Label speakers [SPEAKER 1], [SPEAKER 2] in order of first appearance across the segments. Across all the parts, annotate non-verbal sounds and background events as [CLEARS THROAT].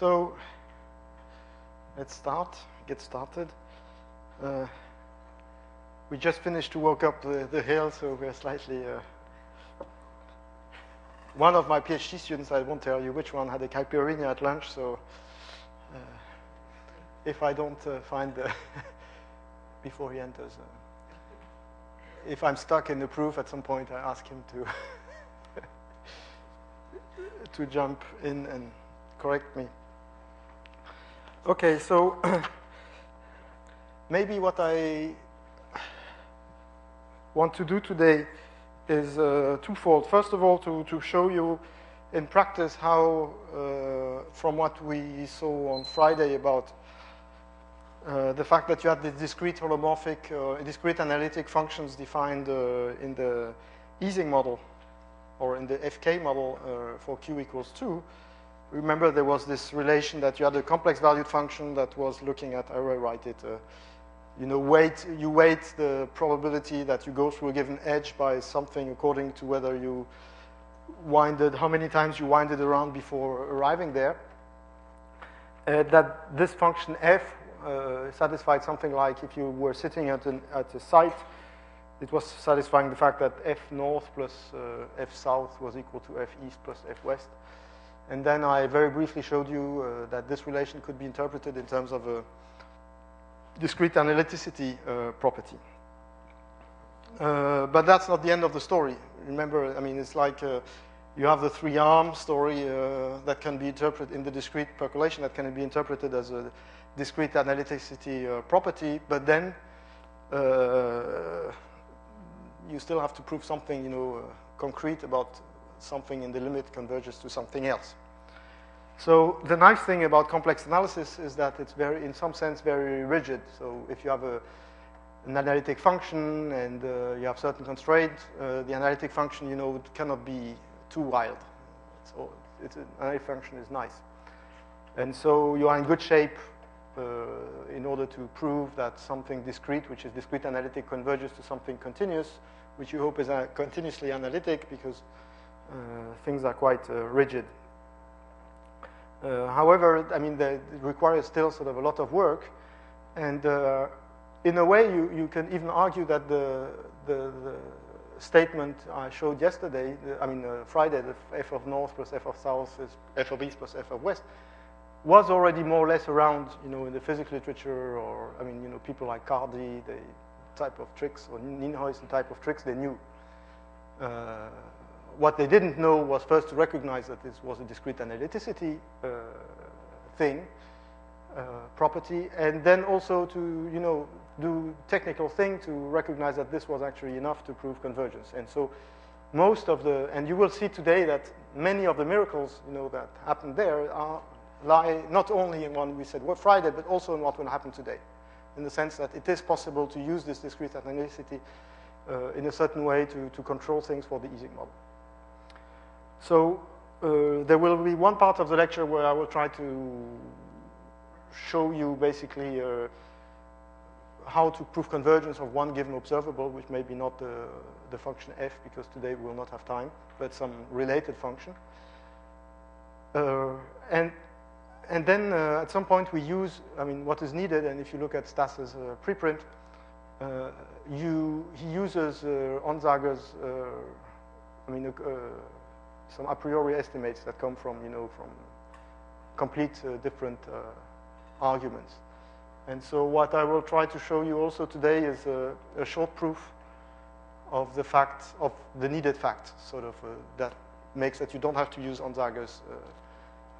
[SPEAKER 1] so let's start, get started. Uh, we just finished to walk up the, the hill, so we're slightly. Uh, one of my PhD students, I won't tell you which one, had a caipirinha at lunch, so uh, if I don't uh, find the [LAUGHS] before he enters, uh, if I'm stuck in the proof at some point, I ask him to [LAUGHS] to jump in and correct me. Okay, so [COUGHS] maybe what I want to do today is uh, twofold. First of all, to, to show you in practice how, uh, from what we saw on Friday about uh, the fact that you have the discrete holomorphic, uh, discrete analytic functions defined uh, in the Ising model, or in the FK model uh, for q equals 2, remember there was this relation that you had a complex valued function that was looking at, I will write it, uh, you know, weight, you weight the probability that you go through a given edge by something according to whether you winded, how many times you winded around before arriving there. Uh, that this function f uh, satisfied something like if you were sitting at, an, at a site, it was satisfying the fact that f north plus uh, f south was equal to f east plus f west. And then I very briefly showed you uh, that this relation could be interpreted in terms of a discrete analyticity uh, property. Uh, but that's not the end of the story. Remember, I mean, it's like uh, you have the three arm story uh, that can be interpreted in the discrete percolation that can be interpreted as a discrete analyticity uh, property, but then you still have to prove something, you know, concrete about something in the limit converges to something else. So the nice thing about complex analysis is that it's very, in some sense, very rigid. So if you have a, an analytic function and uh, you have certain constraints, uh, the analytic function, you know, cannot be too wild. So it's, an analytic function is nice. And so you are in good shape uh, in order to prove that something discrete, which is discrete analytic, converges to something continuous, which you hope is continuously analytic because uh, things are quite uh, rigid. Uh, however, I mean, they, it requires still sort of a lot of work. And uh, in a way, you, you can even argue that the, the, the statement I showed yesterday, I mean, uh, Friday, the f of north plus f of south is f of east plus f of west, was already more or less around, you know, in the physics literature, or, I mean, you know, people like Cardy, the type of tricks, or Nienhuys, the type of tricks they knew. Uh, what they didn't know was first to recognize that this was a discrete analyticity uh, thing, uh, property, and then also to, you know, do technical thing to recognize that this was actually enough to prove convergence. And so most of the, and you will see today that many of the miracles, you know, that happened there are, lie not only in what we said well, Friday, but also in what will happen today, in the sense that it is possible to use this discrete analyticity uh, in a certain way to, to control things for the Ising model. So uh, there will be one part of the lecture where I will try to show you basically uh, how to prove convergence of one given observable, which may be not the, the function f, because today we will not have time, but some related function. Uh, and, and then uh, at some point we use, I mean, what is needed, and if you look at Stas's uh, preprint, uh, you, he uses Onsager's, I mean, some a priori estimates that come from, you know, from complete uh, different uh, arguments. And so what I will try to show you also today is a, a short proof of the fact, of the needed fact, sort of, uh, that makes that you don't have to use Onsager's uh,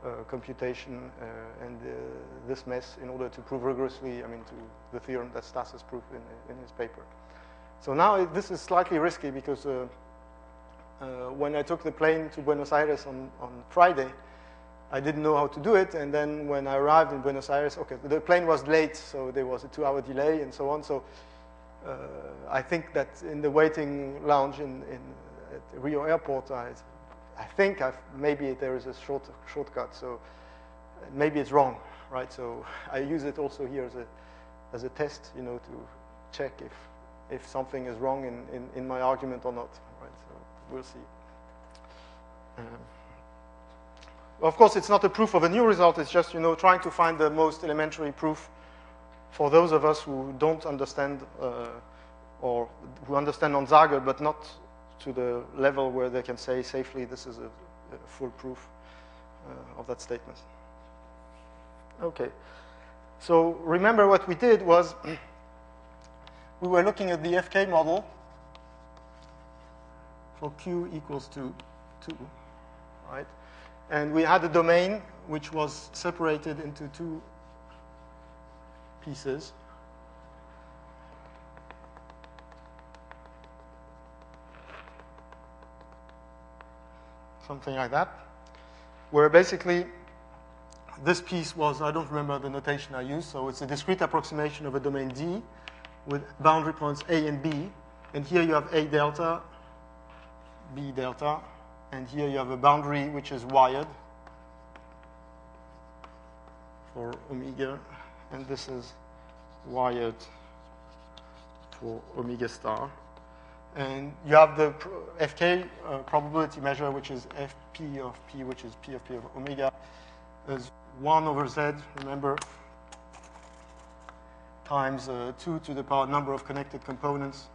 [SPEAKER 1] uh, computation uh, and this mess in order to prove rigorously, I mean, to the theorem that Stas has proved in, in his paper. So now this is slightly risky because uh, when I took the plane to Buenos Aires on, on Friday, I didn't know how to do it. And then when I arrived in Buenos Aires, okay, the plane was late, so there was a two-hour delay and so on. So uh, I think that in the waiting lounge in, in at Rio Airport, I, I think I've, maybe there is a short, shortcut. So maybe it's wrong, right? So [LAUGHS] I use it also here as a, as a test, you know, to check if, if something is wrong in, in, in my argument or not, we'll see. Um, Of course, it's not a proof of a new result. It's just, you know, trying to find the most elementary proof for those of us who don't understand uh, or who understand Onsager, but not to the level where they can say safely this is a, a full proof uh, of that statement. Okay. So remember what we did was [CLEARS THROAT] we were looking at the FK model for Q equals to 2, right? And we had a domain which was separated into two pieces. Something like that, where basically this piece was, I don't remember the notation I used, so it's a discrete approximation of a domain D with boundary points A and B. And here you have A delta, B delta, and here you have a boundary which is wired for omega, and this is wired for omega star. And you have the FK uh, probability measure, which is FP of P, which is P of P of omega, is 1 over Z, remember, times uh, 2 to the power number of connected components.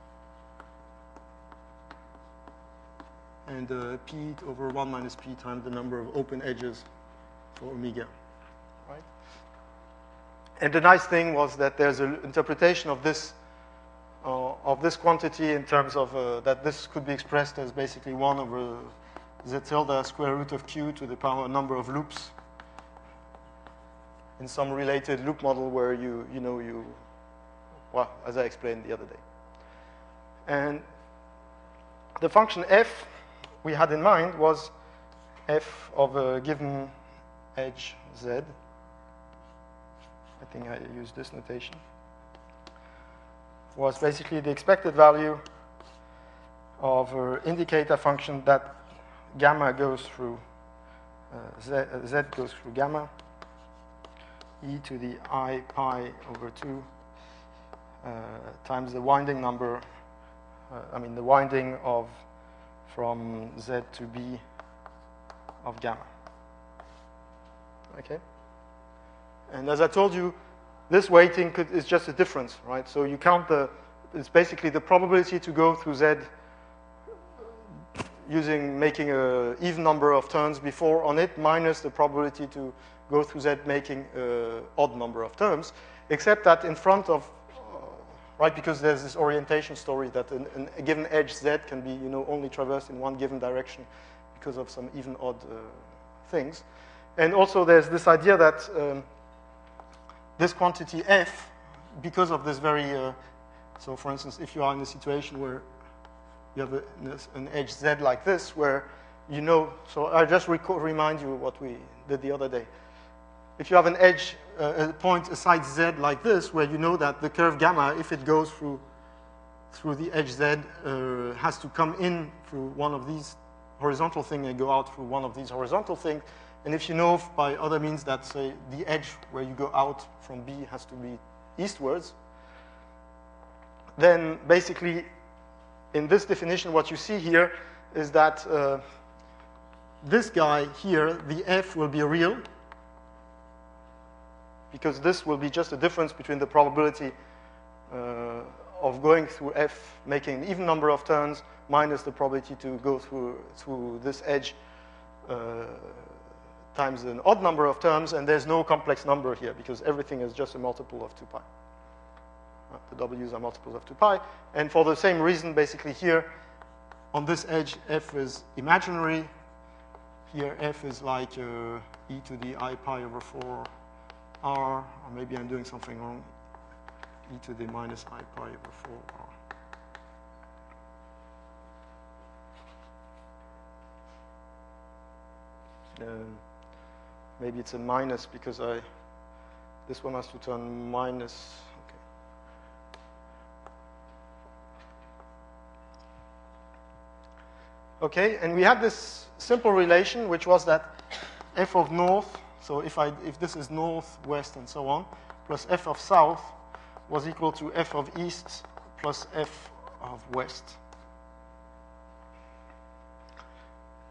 [SPEAKER 1] And uh, P over 1 minus P times the number of open edges for omega. Right? And the nice thing was that there's an interpretation of this uh, of this quantity in terms of uh, that this could be expressed as basically 1 over z tilde square root of q to the power number of loops in some related loop model where you, you know, you, well, as I explained the other day. And the function f we had in mind was f of a given edge z. I think I used this notation. Was basically the expected value of an indicator function that gamma goes through, uh, z, uh, z goes through gamma e to the i pi over 2 uh, times the winding number, uh, I mean the winding of from z to b of gamma. Okay? And as I told you, this weighting could, is just a difference, right? So you count the, it's basically the probability to go through z using making an even number of turns before on it minus the probability to go through Z making an odd number of terms, except that in front of, uh, right, because there's this orientation story that an, an, a given edge z can be, you know, only traversed in one given direction because of some even odd uh, things. And also there's this idea that um, this quantity f, because of this very, uh, so for instance, if you are in a situation where you have a, an edge z like this, where you know, so I just remind you what we did the other day if you have an edge, a point, a side z like this, where you know that the curve gamma, if it goes through, through the edge z, uh, has to come in through one of these horizontal things and go out through one of these horizontal things. And if you know by other means that, say, the edge where you go out from B has to be eastwards, then basically in this definition, what you see here is that uh, this guy here, the F will be real, because this will be just a difference between the probability uh, of going through f, making an even number of turns, minus the probability to go through, through this edge uh, times an odd number of terms, and there's no complex number here because everything is just a multiple of 2 pi. Uh, the w's are multiples of 2 pi. And for the same reason, basically here, on this edge, f is imaginary. Here, f is like uh, e to the i pi over 4 r, or maybe I'm doing something wrong, e to the minus i pi over 4r. Um, maybe it's a minus because I, this one has to turn minus, okay. Okay, and we had this simple relation, which was that f of north so if, I, if this is north, west, and so on, plus f of south was equal to f of east plus f of west.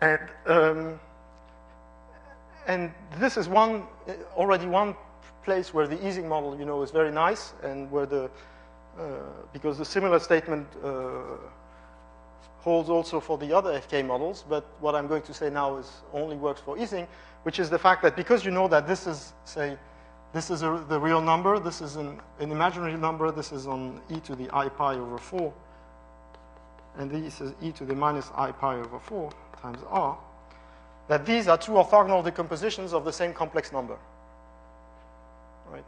[SPEAKER 1] And, um, and this is one, already one place where the Ising model, you know, is very nice and where the, uh, because the similar statement uh, holds also for the other FK models, but what I'm going to say now is only works for Ising, which is the fact that because you know that this is, say, this is a, the real number, this is an, an, imaginary number, this is on e to the i pi over 4, and this is e to the minus i pi over 4 times r, that these are two orthogonal decompositions of the same complex number. Right?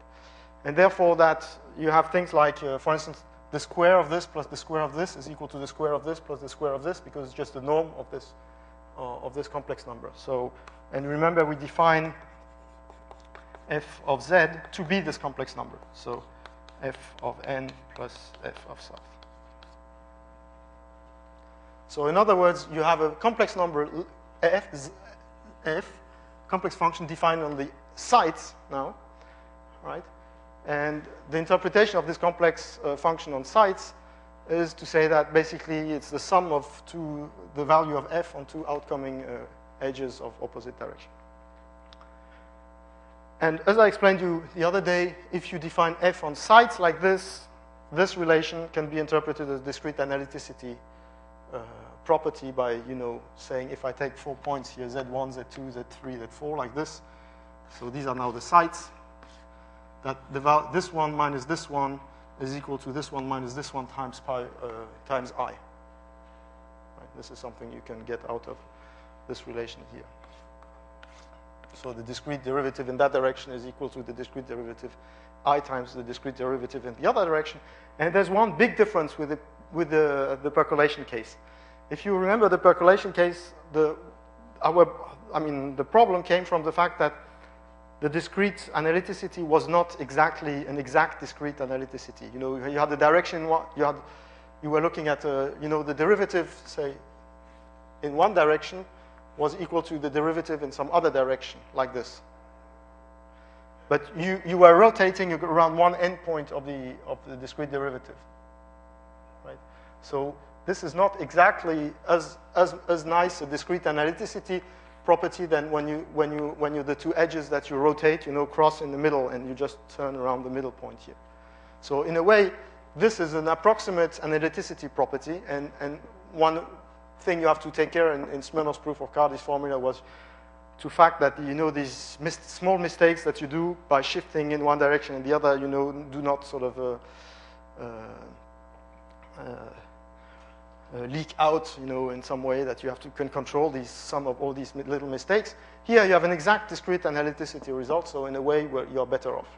[SPEAKER 1] And therefore that you have things like, uh, for instance, the square of this plus the square of this is equal to the square of this plus the square of this because it's just the norm of this, uh, of this complex number. So, and remember we define f of z to be this complex number. So f of n plus f of south. So in other words, you have a complex number f, f complex function defined on the sites now, right? And the interpretation of this complex uh, function on sites is to say that basically it's the sum of two, the value of f on two outcoming uh, edges of opposite direction. And as I explained to you the other day, if you define f on sites like this, this relation can be interpreted as discrete analyticity uh, property by, you know, saying if I take four points here, z1, z2, z3, z4, like this. So these are now the sites. That this one minus this one is equal to this one minus this one times pi uh, times i. Right? This is something you can get out of this relation here. So the discrete derivative in that direction is equal to the discrete derivative i times the discrete derivative in the other direction. And there's one big difference with the, with the, the percolation case. If you remember the percolation case, the, our, I mean, the problem came from the fact that the discrete analyticity was not exactly an exact discrete analyticity. You know, you had the direction, you, had, you were looking at, uh, you know, the derivative, say, in one direction, was equal to the derivative in some other direction, like this. But you, you were rotating around one endpoint of the, of the discrete derivative, right? So this is not exactly as, as, as nice a discrete analyticity property than when you, when, you, when you, the two edges that you rotate, you know, cross in the middle and you just turn around the middle point here. So in a way, this is an approximate analyticity property, and, and one thing you have to take care in, in Smirnov's proof of Cardy's formula was to fact that you know these mis small mistakes that you do by shifting in one direction and the other, you know, do not sort of uh, uh, uh, leak out, you know, in some way that you have to can control these some of all these little mistakes. Here you have an exact discrete analyticity result, so in a way you're better off.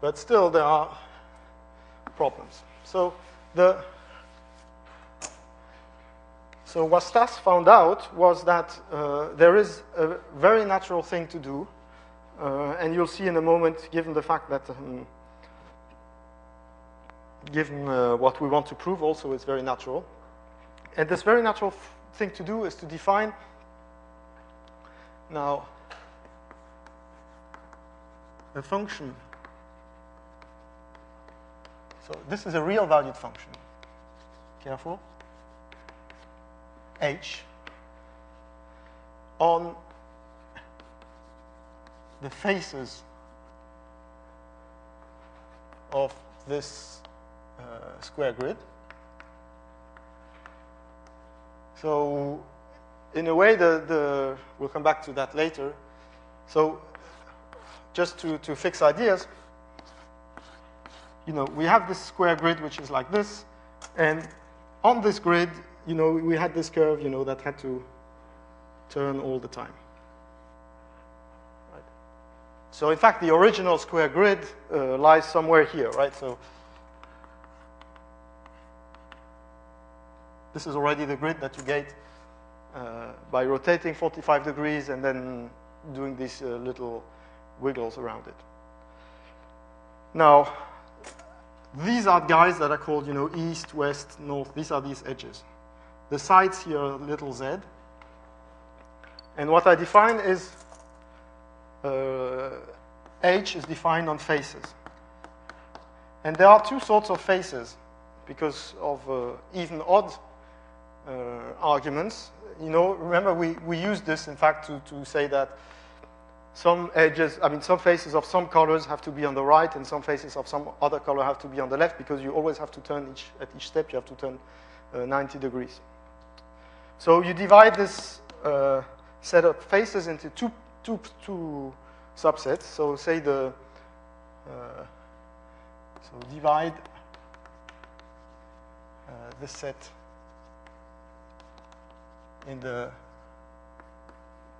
[SPEAKER 1] But still, there are problems. So the so what Stas found out was that uh, there is a very natural thing to do, uh, and you'll see in a moment, given the fact that, um, given uh, what we want to prove, also it's very natural. And this very natural thing to do is to define now a function so this is a real valued function. Careful. H on the faces of this square grid. So in a way, the, the, we'll come back to that later. So just to, to fix ideas, you know, we have this square grid which is like this, and on this grid, you know, we had this curve, you know, that had to turn all the time. Right? So in fact, the original square grid uh, lies somewhere here, right? So this is already the grid that you get uh, by rotating 45 degrees and then doing these uh, little wiggles around it. Now, these are guys that are called, you know, east, west, north. These are these edges. The sides here are little z. And what I define is uh, h is defined on faces. And there are two sorts of faces because of uh, even odd arguments. you know, remember we, we used this, in fact, to, to say that some edges, I mean, some faces of some colors have to be on the right and some faces of some other color have to be on the left because you always have to turn each, at each step, you have to turn uh, 90 degrees. So you divide this uh, set of faces into two, two, two subsets. So say the, uh, so divide uh, this set in the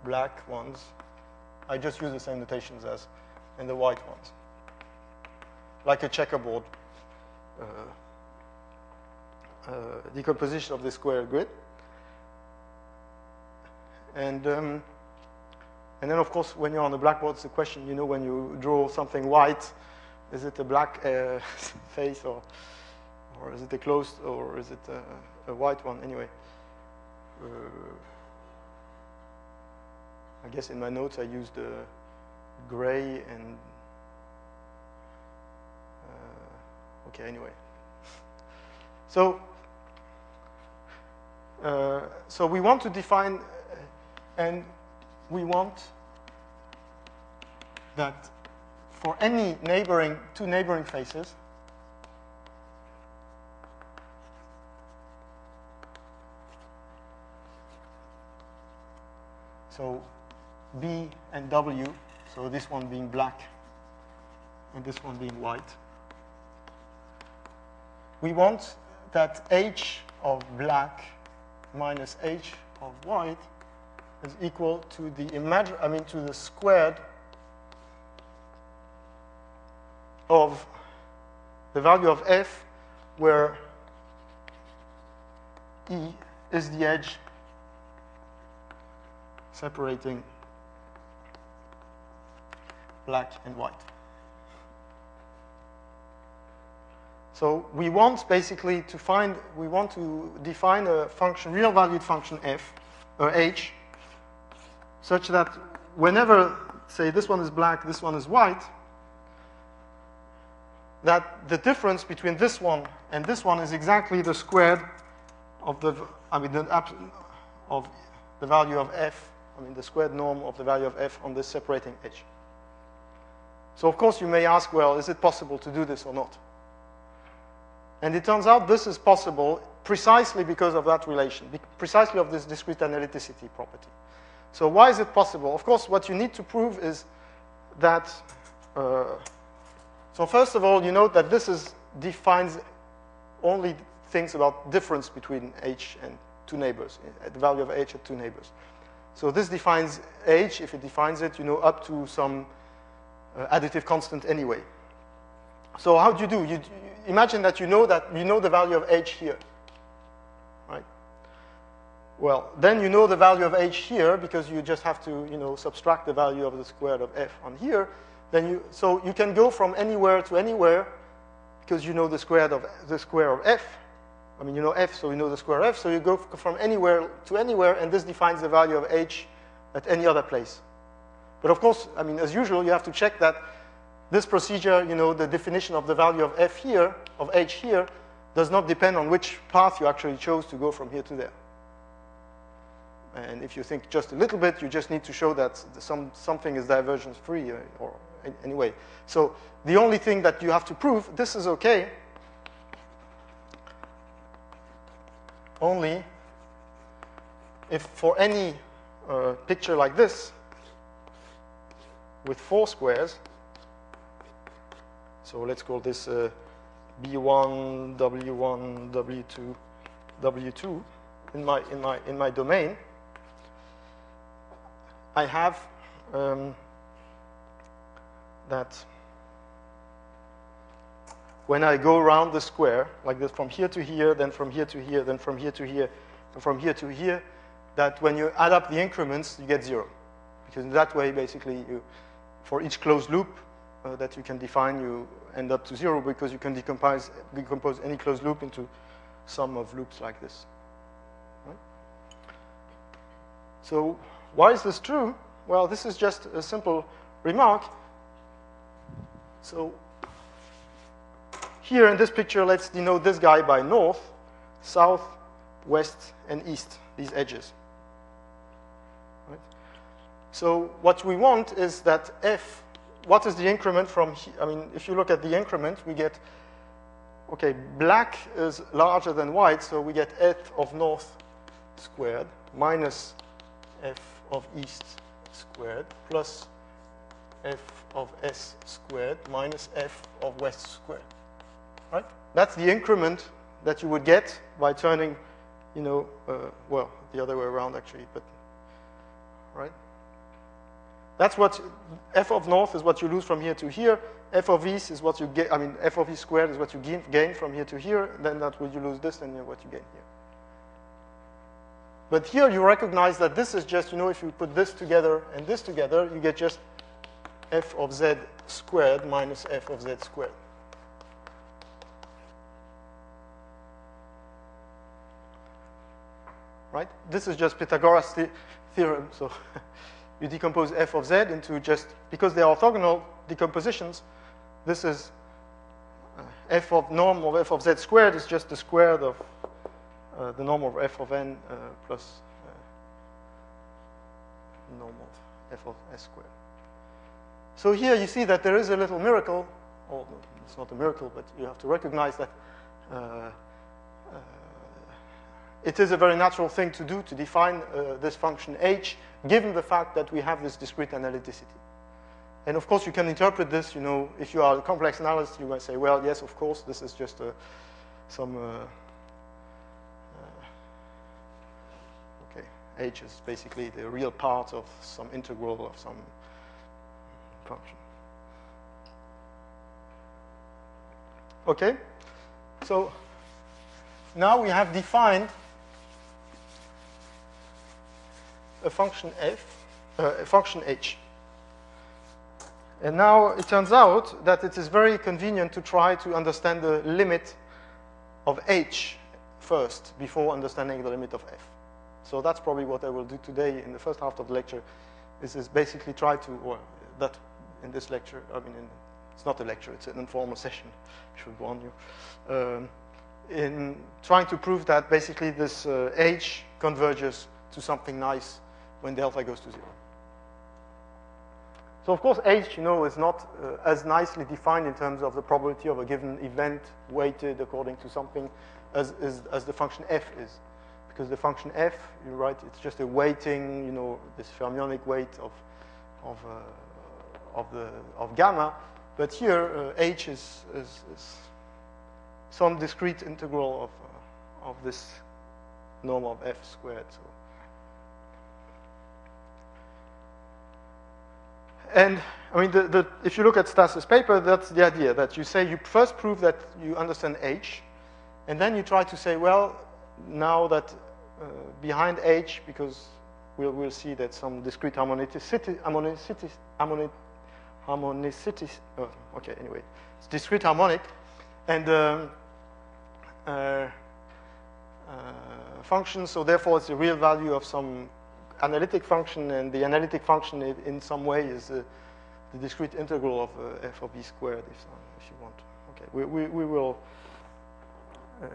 [SPEAKER 1] black ones I just use the same notations as in the white ones. Like a checkerboard uh, uh, decomposition of the square grid. And, um, and then, of course, when you're on the blackboard, it's a question, you know, when you draw something white, is it a black uh, [LAUGHS] face or, or is it a closed or is it a, a white one? Anyway. Uh, I guess in my notes I used uh, gray and uh, okay anyway. so uh, so we want to define uh, and we want that for any neighboring two neighboring faces so B and W, so this one being black and this one being white. We want that H of black minus H of white is equal to the imagine I mean to the squared of the value of f where E is the edge separating black and white. So we want basically to find, we want to define a function, real valued function f, or h, such that whenever, say, this one is black, this one is white, that the difference between this one and this one is exactly the squared of the, I mean, the, of the value of f, I mean, the squared norm of the value of f on this separating edge. So of course you may ask, well, is it possible to do this or not? And it turns out this is possible precisely because of that relation, precisely of this discrete analyticity property. So why is it possible? Of course, what you need to prove is that, uh, so first of all, you note that this is, defines only things about difference between h and two neighbors, the value of h at two neighbors. So this defines h, if it defines it, you know, up to some uh, additive constant anyway. So how do you do? You, imagine that you know that you know the value of h here, right? Well, then you know the value of h here because you just have to, you know, subtract the value of the squared of f on here. Then you, so you can go from anywhere to anywhere because you know the square of the square of f. I mean, you know f, so you know the square f. So you go from anywhere to anywhere, and this defines the value of h at any other place. But of course, I mean, as usual, you have to check that this procedure, you know, the definition of the value of f here, of h here, does not depend on which path you actually chose to go from here to there. And if you think just a little bit, you just need to show that some, something is divergence free uh, or anyway. So the only thing that you have to prove, this is okay, only if for any uh, picture like this, with four squares. So let's call this uh, B1, W1, W2, W2 in my, in my, in my domain. I have um, that when I go around the square, like this from here to here, then from here to here, then from here to here, and from here to here, that when you add up the increments, you get zero. Because in that way, basically, you, for each closed loop uh, that you can define, you end up to zero because you can decompose, decompose any closed loop into sum of loops like this. Right? So why is this true? Well, this is just a simple remark. So here in this picture, let's denote this guy by north, south, west, and east, these edges. So what we want is that f, what is the increment from, here. I mean, if you look at the increment, we get, okay, black is larger than white, so we get f of north squared minus f of east squared plus f of s squared minus f of west squared. Right? That's the increment that you would get by turning, you know, uh, well, the other way around actually, but, right? That's what, f of north is what you lose from here to here. f of east is what you get, I mean, f of east squared is what you gain, gain from here to here. Then that will you lose this, and what you gain here. But here you recognize that this is just, you know, if you put this together and this together, you get just f of z squared minus f of z squared. Right? This is just Pythagoras the theorem. So [LAUGHS] you decompose f of z into just, because they are orthogonal decompositions, this is uh, f of norm of f of z squared is just the square of uh, the norm of f of n uh, plus uh, norm of f of s squared. So here you see that there is a little miracle, or it's not a miracle, but you have to recognize that uh, it is a very natural thing to do to define uh, this function h, given the fact that we have this discrete analyticity. And of course, you can interpret this, you know, if you are a complex analyst, you might say, well, yes, of course, this is just uh, some, uh, uh, okay, h is basically the real part of some integral of some function. Okay? So now we have defined a function f, uh, a function h. And now it turns out that it is very convenient to try to understand the limit of h first before understanding the limit of f. So that's probably what I will do today in the first half of the lecture, is, is basically try to, or that in this lecture. I mean, in, it's not a lecture, it's an informal [LAUGHS] session, I should warn you. Um, in trying to prove that basically this uh, h converges to something nice when delta goes to zero. So of course h, you know, is not uh, as nicely defined in terms of the probability of a given event weighted according to something as, as, as the function f is. Because the function f, you're right, it's just a weighting, you know, this fermionic weight of, of uh, of, the, of gamma, but here uh, h is, is, is, some discrete integral of, uh, of this norm of f squared. So. And I mean, the, the, if you look at Stas's paper, that's the idea that you say you first prove that you understand H, and then you try to say, well, now that uh, behind H, because we'll, we'll see that some discrete harmonicity, harmonicity, harmonic, harmonicity. Oh, okay, anyway, it's discrete harmonic, and um, uh, uh, function. So therefore, it's the real value of some analytic function, and the analytic function in some way is uh, the discrete integral of uh, f of e squared, if, if you want. Okay, we, we, we will uh,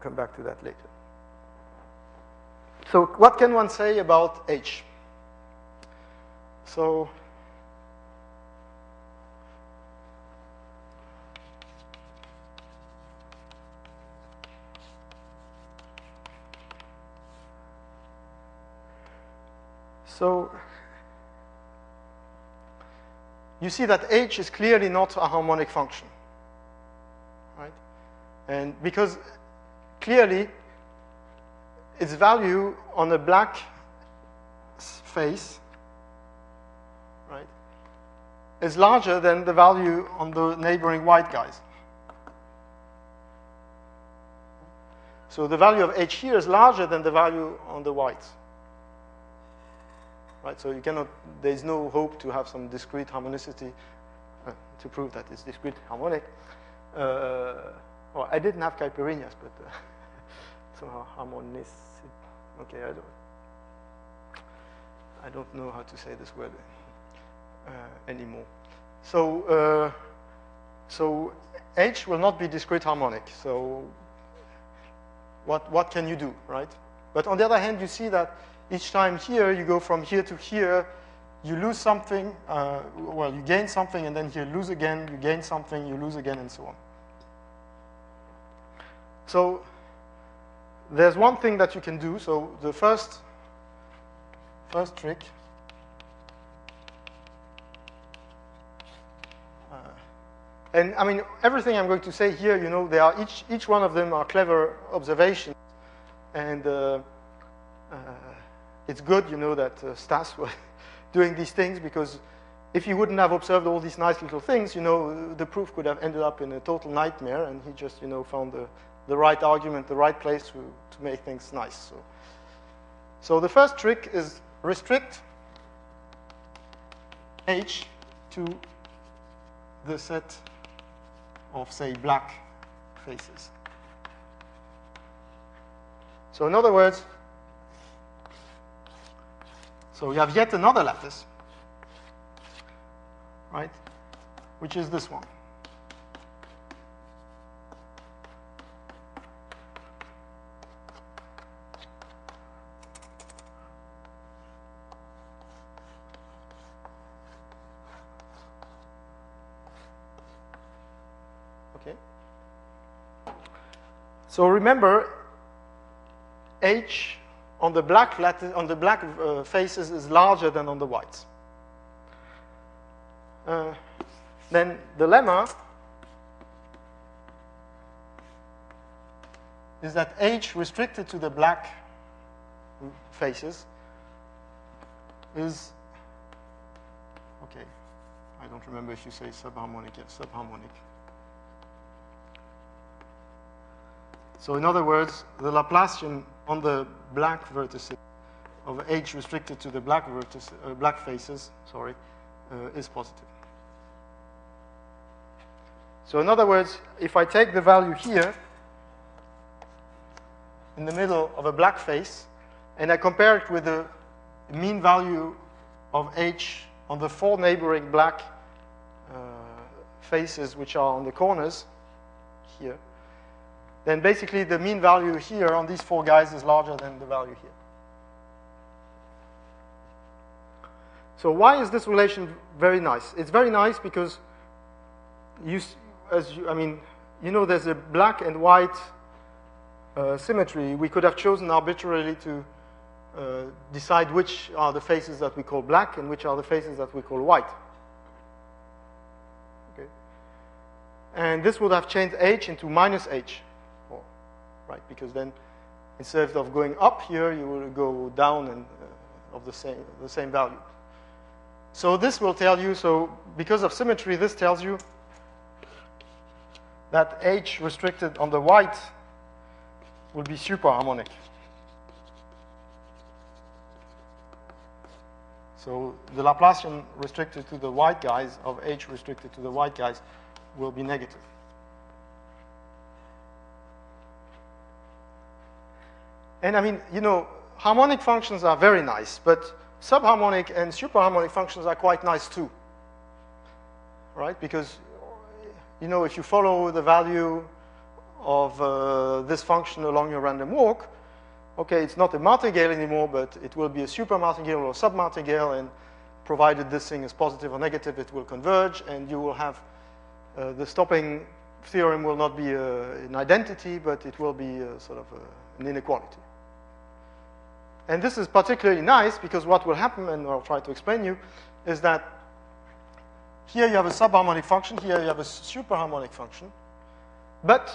[SPEAKER 1] come back to that later. So what can one say about h? So So you see that h is clearly not a harmonic function, right? And because clearly its value on the black face, right, is larger than the value on the neighboring white guys. So the value of h here is larger than the value on the whites. Right? So you cannot, there's no hope to have some discrete harmonicity uh, to prove that it's discrete harmonic. Uh, well, I didn't have caipirinhas, but uh, [LAUGHS] somehow harmonicity. Okay, I don't. I don't know how to say this word uh, anymore. So, uh, so H will not be discrete harmonic. So, what what can you do, right? But on the other hand, you see that each time here, you go from here to here, you lose something, uh, well, you gain something, and then you lose again, you gain something, you lose again, and so on. So there's one thing that you can do. So the first, first trick uh, and I mean, everything I'm going to say here, you know, they are each, each one of them are clever observations. And uh, uh, it's good, you know, that uh, Stas [LAUGHS] was doing these things because if he wouldn't have observed all these nice little things, you know, the proof could have ended up in a total nightmare, and he just, you know, found the, the right argument, the right place to, to make things nice. So, so the first trick is restrict H to the set of, say, black faces. So in other words, so we have yet another lattice, right, which is this one. Okay. So remember, H on the black, on the black uh, faces is larger than on the whites. Uh, then the lemma is that H restricted to the black faces is, okay, I don't remember if you say subharmonic, yes, subharmonic. So in other words, the Laplacian on the black vertices of H restricted to the black vertices, uh, black faces, sorry, uh, is positive. So in other words, if I take the value here in the middle of a black face and I compare it with the mean value of H on the four neighboring black uh, faces which are on the corners here, then basically the mean value here on these four guys is larger than the value here. So why is this relation very nice? It's very nice because you, as you, I mean, you know, there's a black and white uh, symmetry. We could have chosen arbitrarily to uh, decide which are the faces that we call black and which are the faces that we call white. Okay. And this would have changed h into minus h right? Because then instead of going up here, you will go down and uh, of the same, the same value. So this will tell you, so because of symmetry, this tells you that H restricted on the white will be superharmonic. So the Laplacian restricted to the white guys of H restricted to the white guys will be negative. And I mean, you know, harmonic functions are very nice, but subharmonic and superharmonic functions are quite nice too. Right? Because, you know, if you follow the value of uh, this function along your random walk, okay, it's not a martingale anymore, but it will be a super martingale or sub martingale, and provided this thing is positive or negative, it will converge, and you will have uh, the stopping theorem will not be uh, an identity, but it will be uh, sort of uh, an inequality. And this is particularly nice because what will happen, and I'll try to explain you, is that here you have a subharmonic function, here you have a superharmonic function, but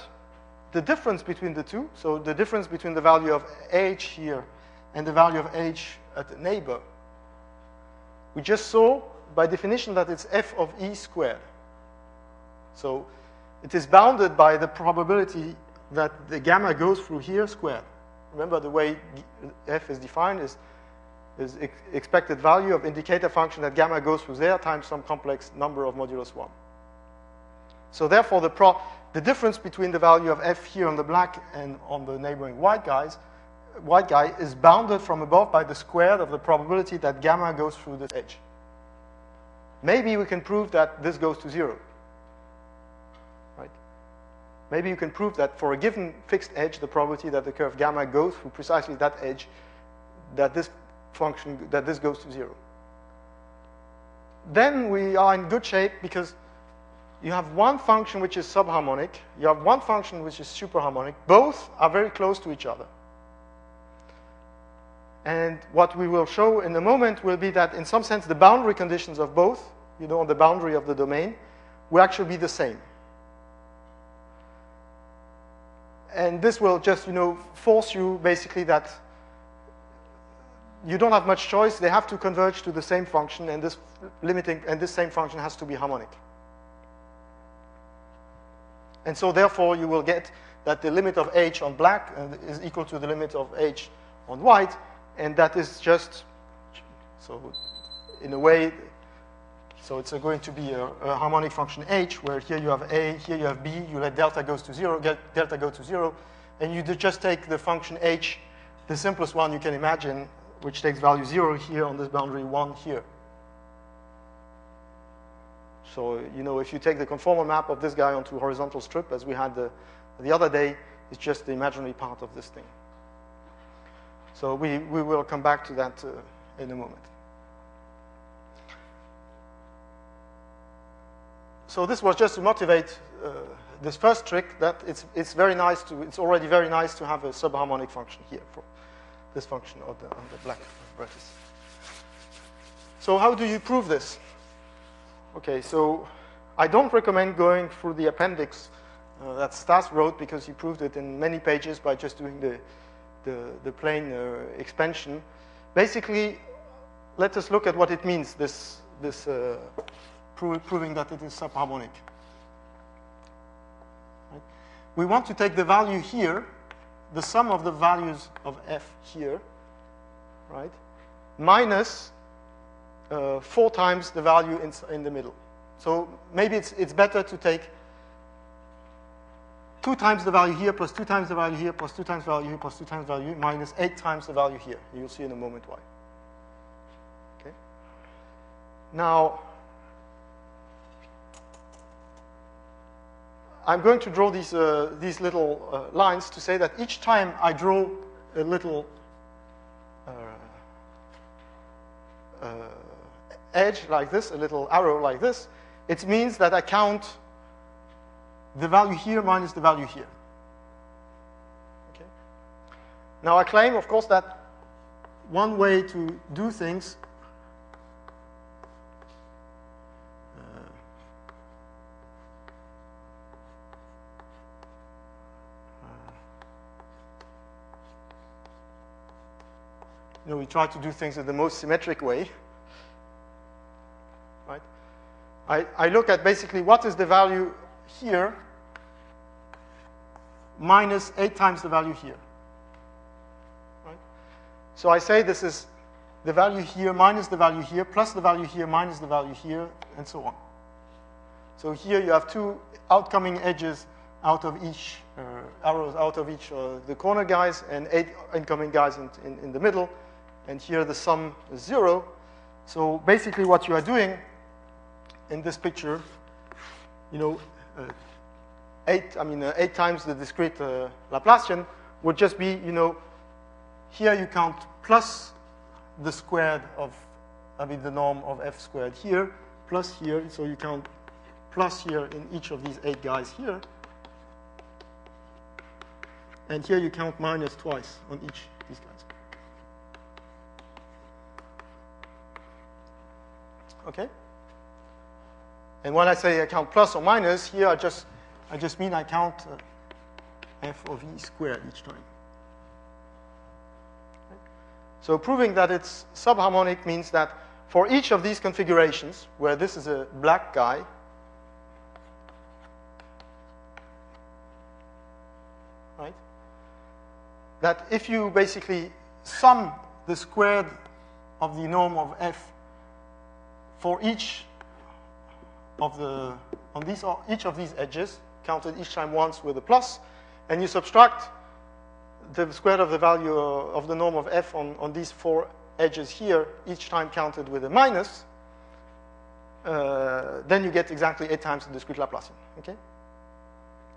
[SPEAKER 1] the difference between the two, so the difference between the value of h here and the value of h at the neighbor, we just saw by definition that it's f of e squared. So it is bounded by the probability that the gamma goes through here squared. Remember the way f is defined is, is ex expected value of indicator function that gamma goes through there times some complex number of modulus 1. So therefore, the, the difference between the value of f here on the black and on the neighboring white guys, white guy is bounded from above by the square of the probability that gamma goes through this edge. Maybe we can prove that this goes to zero. Maybe you can prove that for a given fixed edge, the probability that the curve gamma goes through precisely that edge, that this function, that this goes to zero. then we are in good shape because you have one function which is subharmonic, you have one function which is superharmonic. Both are very close to each other. And what we will show in a moment will be that, in some sense, the boundary conditions of both, you know, on the boundary of the domain, will actually be the same. And this will just, you know, force you basically that you don't have much choice. They have to converge to the same function, and this limiting and this same function has to be harmonic. And so, therefore, you will get that the limit of h on black uh, is equal to the limit of h on white, and that is just so. In a way, so it's going to be a, a, harmonic function h, where here you have a, here you have b. You let delta goes to zero, get delta go to zero, and you just take the function h, the simplest one you can imagine, which takes value 0 here on this boundary, 1 here. So, you know, if you take the conformal map of this guy onto horizontal strip, as we had the, the other day, it's just the imaginary part of this thing. So we, we will come back to that uh, in a moment. So this was just to motivate uh, this first trick that it's, it's very nice to, it's already very nice to have a subharmonic function here for this function on the, on the black vertex. So how do you prove this? Okay, so I don't recommend going through the appendix uh, that Stas wrote because he proved it in many pages by just doing the, the, the plain uh, expansion. Basically, let us look at what it means, this, this uh, proving that it is subharmonic. We want to take the value here the sum of the values of f here, right, minus uh, four times the value in, in the middle. So maybe it's, it's better to take two times the value here, plus two times the value here, plus two times the value here, plus two times the value minus eight times the value here. You'll see in a moment why. Okay. Now, I'm going to draw these, uh, these little uh, lines to say that each time I draw a little uh, uh, edge like this, a little arrow like this, it means that I count the value here minus the value here. Okay? Now I claim, of course, that one way to do things we try to do things in the most symmetric way. Right? I, I look at basically what is the value here minus 8 times the value here. Right? So I say this is the value here minus the value here plus the value here minus the value here and so on. So here you have two outcoming edges out of each, uh, arrows out of each uh, the corner guys and eight incoming guys in, in, in the middle and here the sum is zero. So basically what you are doing in this picture, you know, uh, eight, I mean, uh, eight times the discrete uh, Laplacian would just be, you know, here you count plus the squared of, I mean, the norm of f squared here, plus here, so you count plus here in each of these eight guys here. And here you count minus twice on each these guys. Okay? And when I say I count plus or minus, here I just, I just mean I count uh, f of e squared each time. So proving that it's subharmonic means that for each of these configurations, where this is a black guy, right, that if you basically sum the squared of the norm of f for each of the, on these, each of these edges, counted each time once with a plus, and you subtract the square of the value of the norm of f on, on these four edges here, each time counted with a minus, uh, then you get exactly eight times the discrete Laplacian, okay?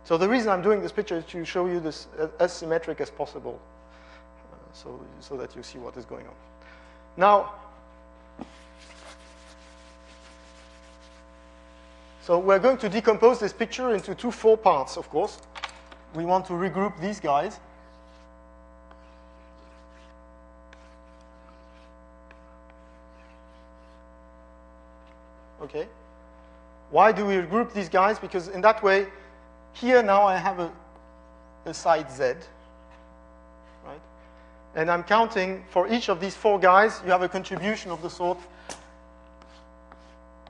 [SPEAKER 1] So the reason I'm doing this picture is to show you this as symmetric as possible, uh, so, so that you see what is going on. Now, So we're going to decompose this picture into two four parts, of course. We want to regroup these guys. Okay. Why do we regroup these guys? Because in that way, here now I have a, a side Z, right? And I'm counting for each of these four guys, you have a contribution of the sort.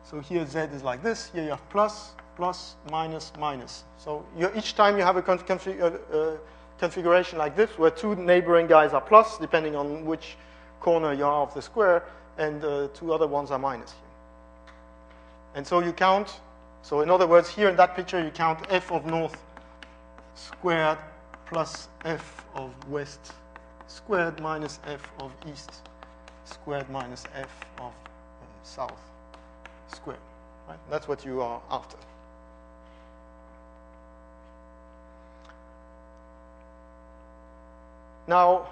[SPEAKER 1] So here Z is like this, here you have plus, plus, minus, minus. So each time you have a config uh, uh, configuration like this, where two neighboring guys are plus, depending on which corner you are of the square, and uh, two other ones are minus here. And so you count, so in other words, here in that picture, you count f of north squared plus f of west squared minus f of east squared minus f of uh, south squared. Right? That's what you are after. Now,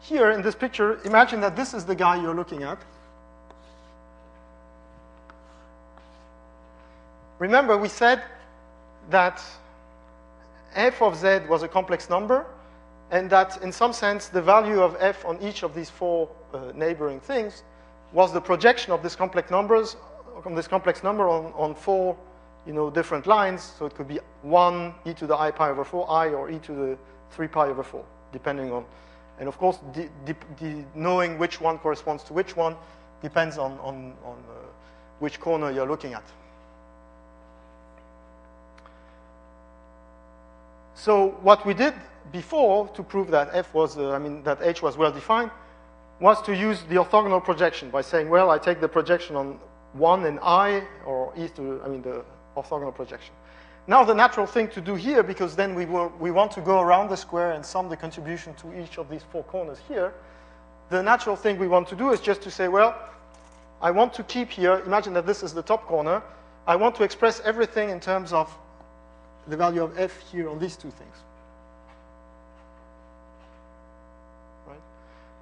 [SPEAKER 1] here in this picture, imagine that this is the guy you're looking at. Remember, we said that f of z was a complex number, and that in some sense the value of f on each of these four uh, neighboring things was the projection of this complex numbers on this complex number on, on four you know, different lines. So it could be 1 e to the i pi over 4 i or e to the 3 pi over 4, depending on. And of course, the, the, the knowing which one corresponds to which one depends on, on, on uh, which corner you're looking at. So what we did before to prove that f was, uh, I mean, that h was well defined, was to use the orthogonal projection by saying, well, I take the projection on 1 and i, or e to, I mean, the orthogonal projection. Now the natural thing to do here, because then we, will, we want to go around the square and sum the contribution to each of these four corners here, the natural thing we want to do is just to say, well, I want to keep here, imagine that this is the top corner, I want to express everything in terms of the value of f here on these two things.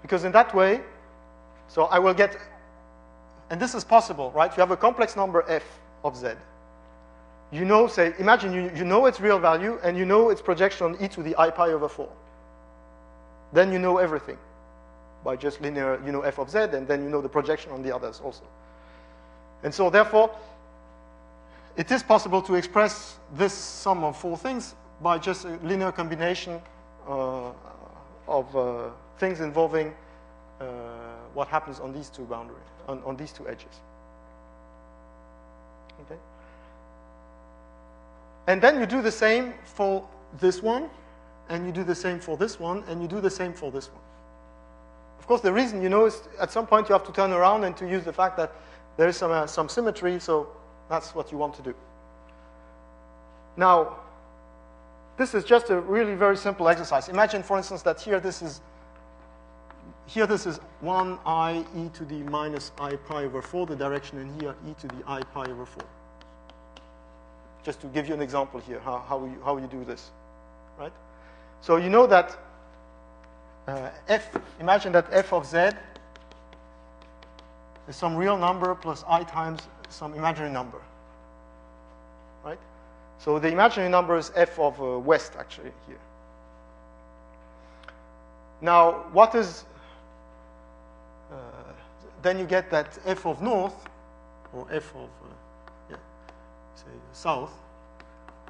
[SPEAKER 1] Because in that way, so I will get, and this is possible, right? You have a complex number f of z. You know, say, imagine you, you know its real value and you know its projection on e to the i pi over 4. Then you know everything by just linear, you know, f of z, and then you know the projection on the others also. And so therefore, it is possible to express this sum of four things by just a linear combination uh, of uh, things involving uh, what happens on these two boundaries, on, on these two edges. Okay? And then you do the same for this one, and you do the same for this one, and you do the same for this one. Of course, the reason you know is at some point you have to turn around and to use the fact that there is some, uh, some symmetry, so that's what you want to do. Now, this is just a really very simple exercise. Imagine, for instance, that here this is here this is 1i e to the minus i pi over 4, the direction, and here e to the i pi over 4. Just to give you an example here, how, how, you, how you do this, right? So you know that uh, f, imagine that f of z is some real number plus i times some imaginary number, right? So the imaginary number is f of uh, west, actually, here. Now, what is, then you get that f of north, or f of, uh, yeah, say, south,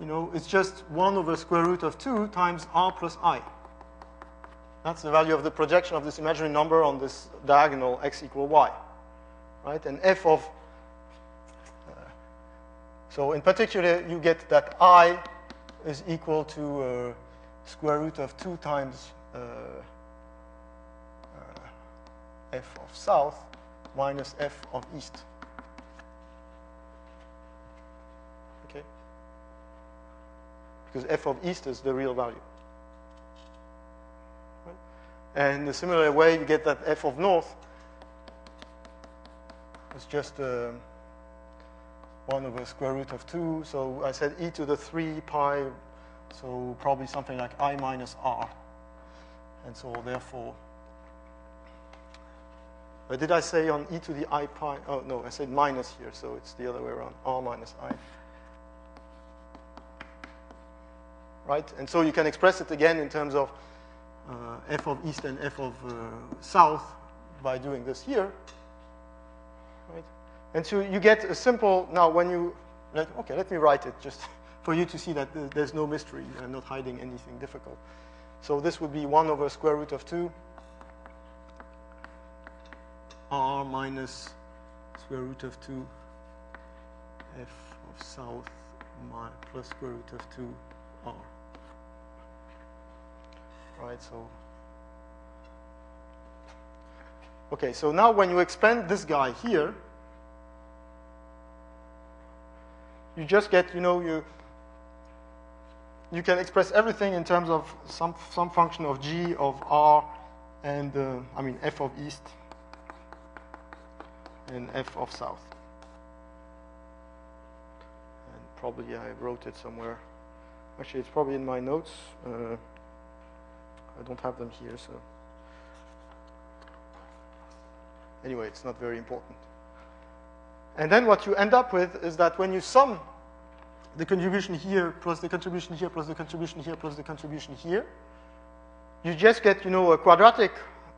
[SPEAKER 1] you know, it's just 1 over square root of 2 times r plus i. That's the value of the projection of this imaginary number on this diagonal x equal y, right? And f of so in particular, you get that i is equal to uh, square root of 2 times uh, uh, f of south minus f of east. Okay? Because f of east is the real value. Right? And in a similar way, you get that f of north is just... Uh, 1 over square root of 2. So I said e to the 3 pi, so probably something like i minus r. And so therefore, Uh, did I say on e to the i pi? Oh, no, I said minus here, so it's the other way around, r minus i. Right? And so you can express it again in terms of uh, f of east and f of uh, south by doing this here. Right? And so you get a simple, now when you, okay, let me write it just [LAUGHS] for you to see that there's no mystery. I'm not hiding anything difficult. So this would be 1 over square root of 2 r minus square root of 2 f of south plus square root of 2 r. Right, so. Okay, so now when you expand this guy here, you just get, you know, you you can express everything in terms of some some function of g of r and uh, I mean f of east and f of south. And probably I wrote it somewhere. Actually, it's probably in my notes. Uh, I don't have them here, so. Anyway, it's not very important. And then what you end up with is that when you sum the contribution here plus the contribution here plus the contribution here plus the contribution here, you just get, you know, a quadratic,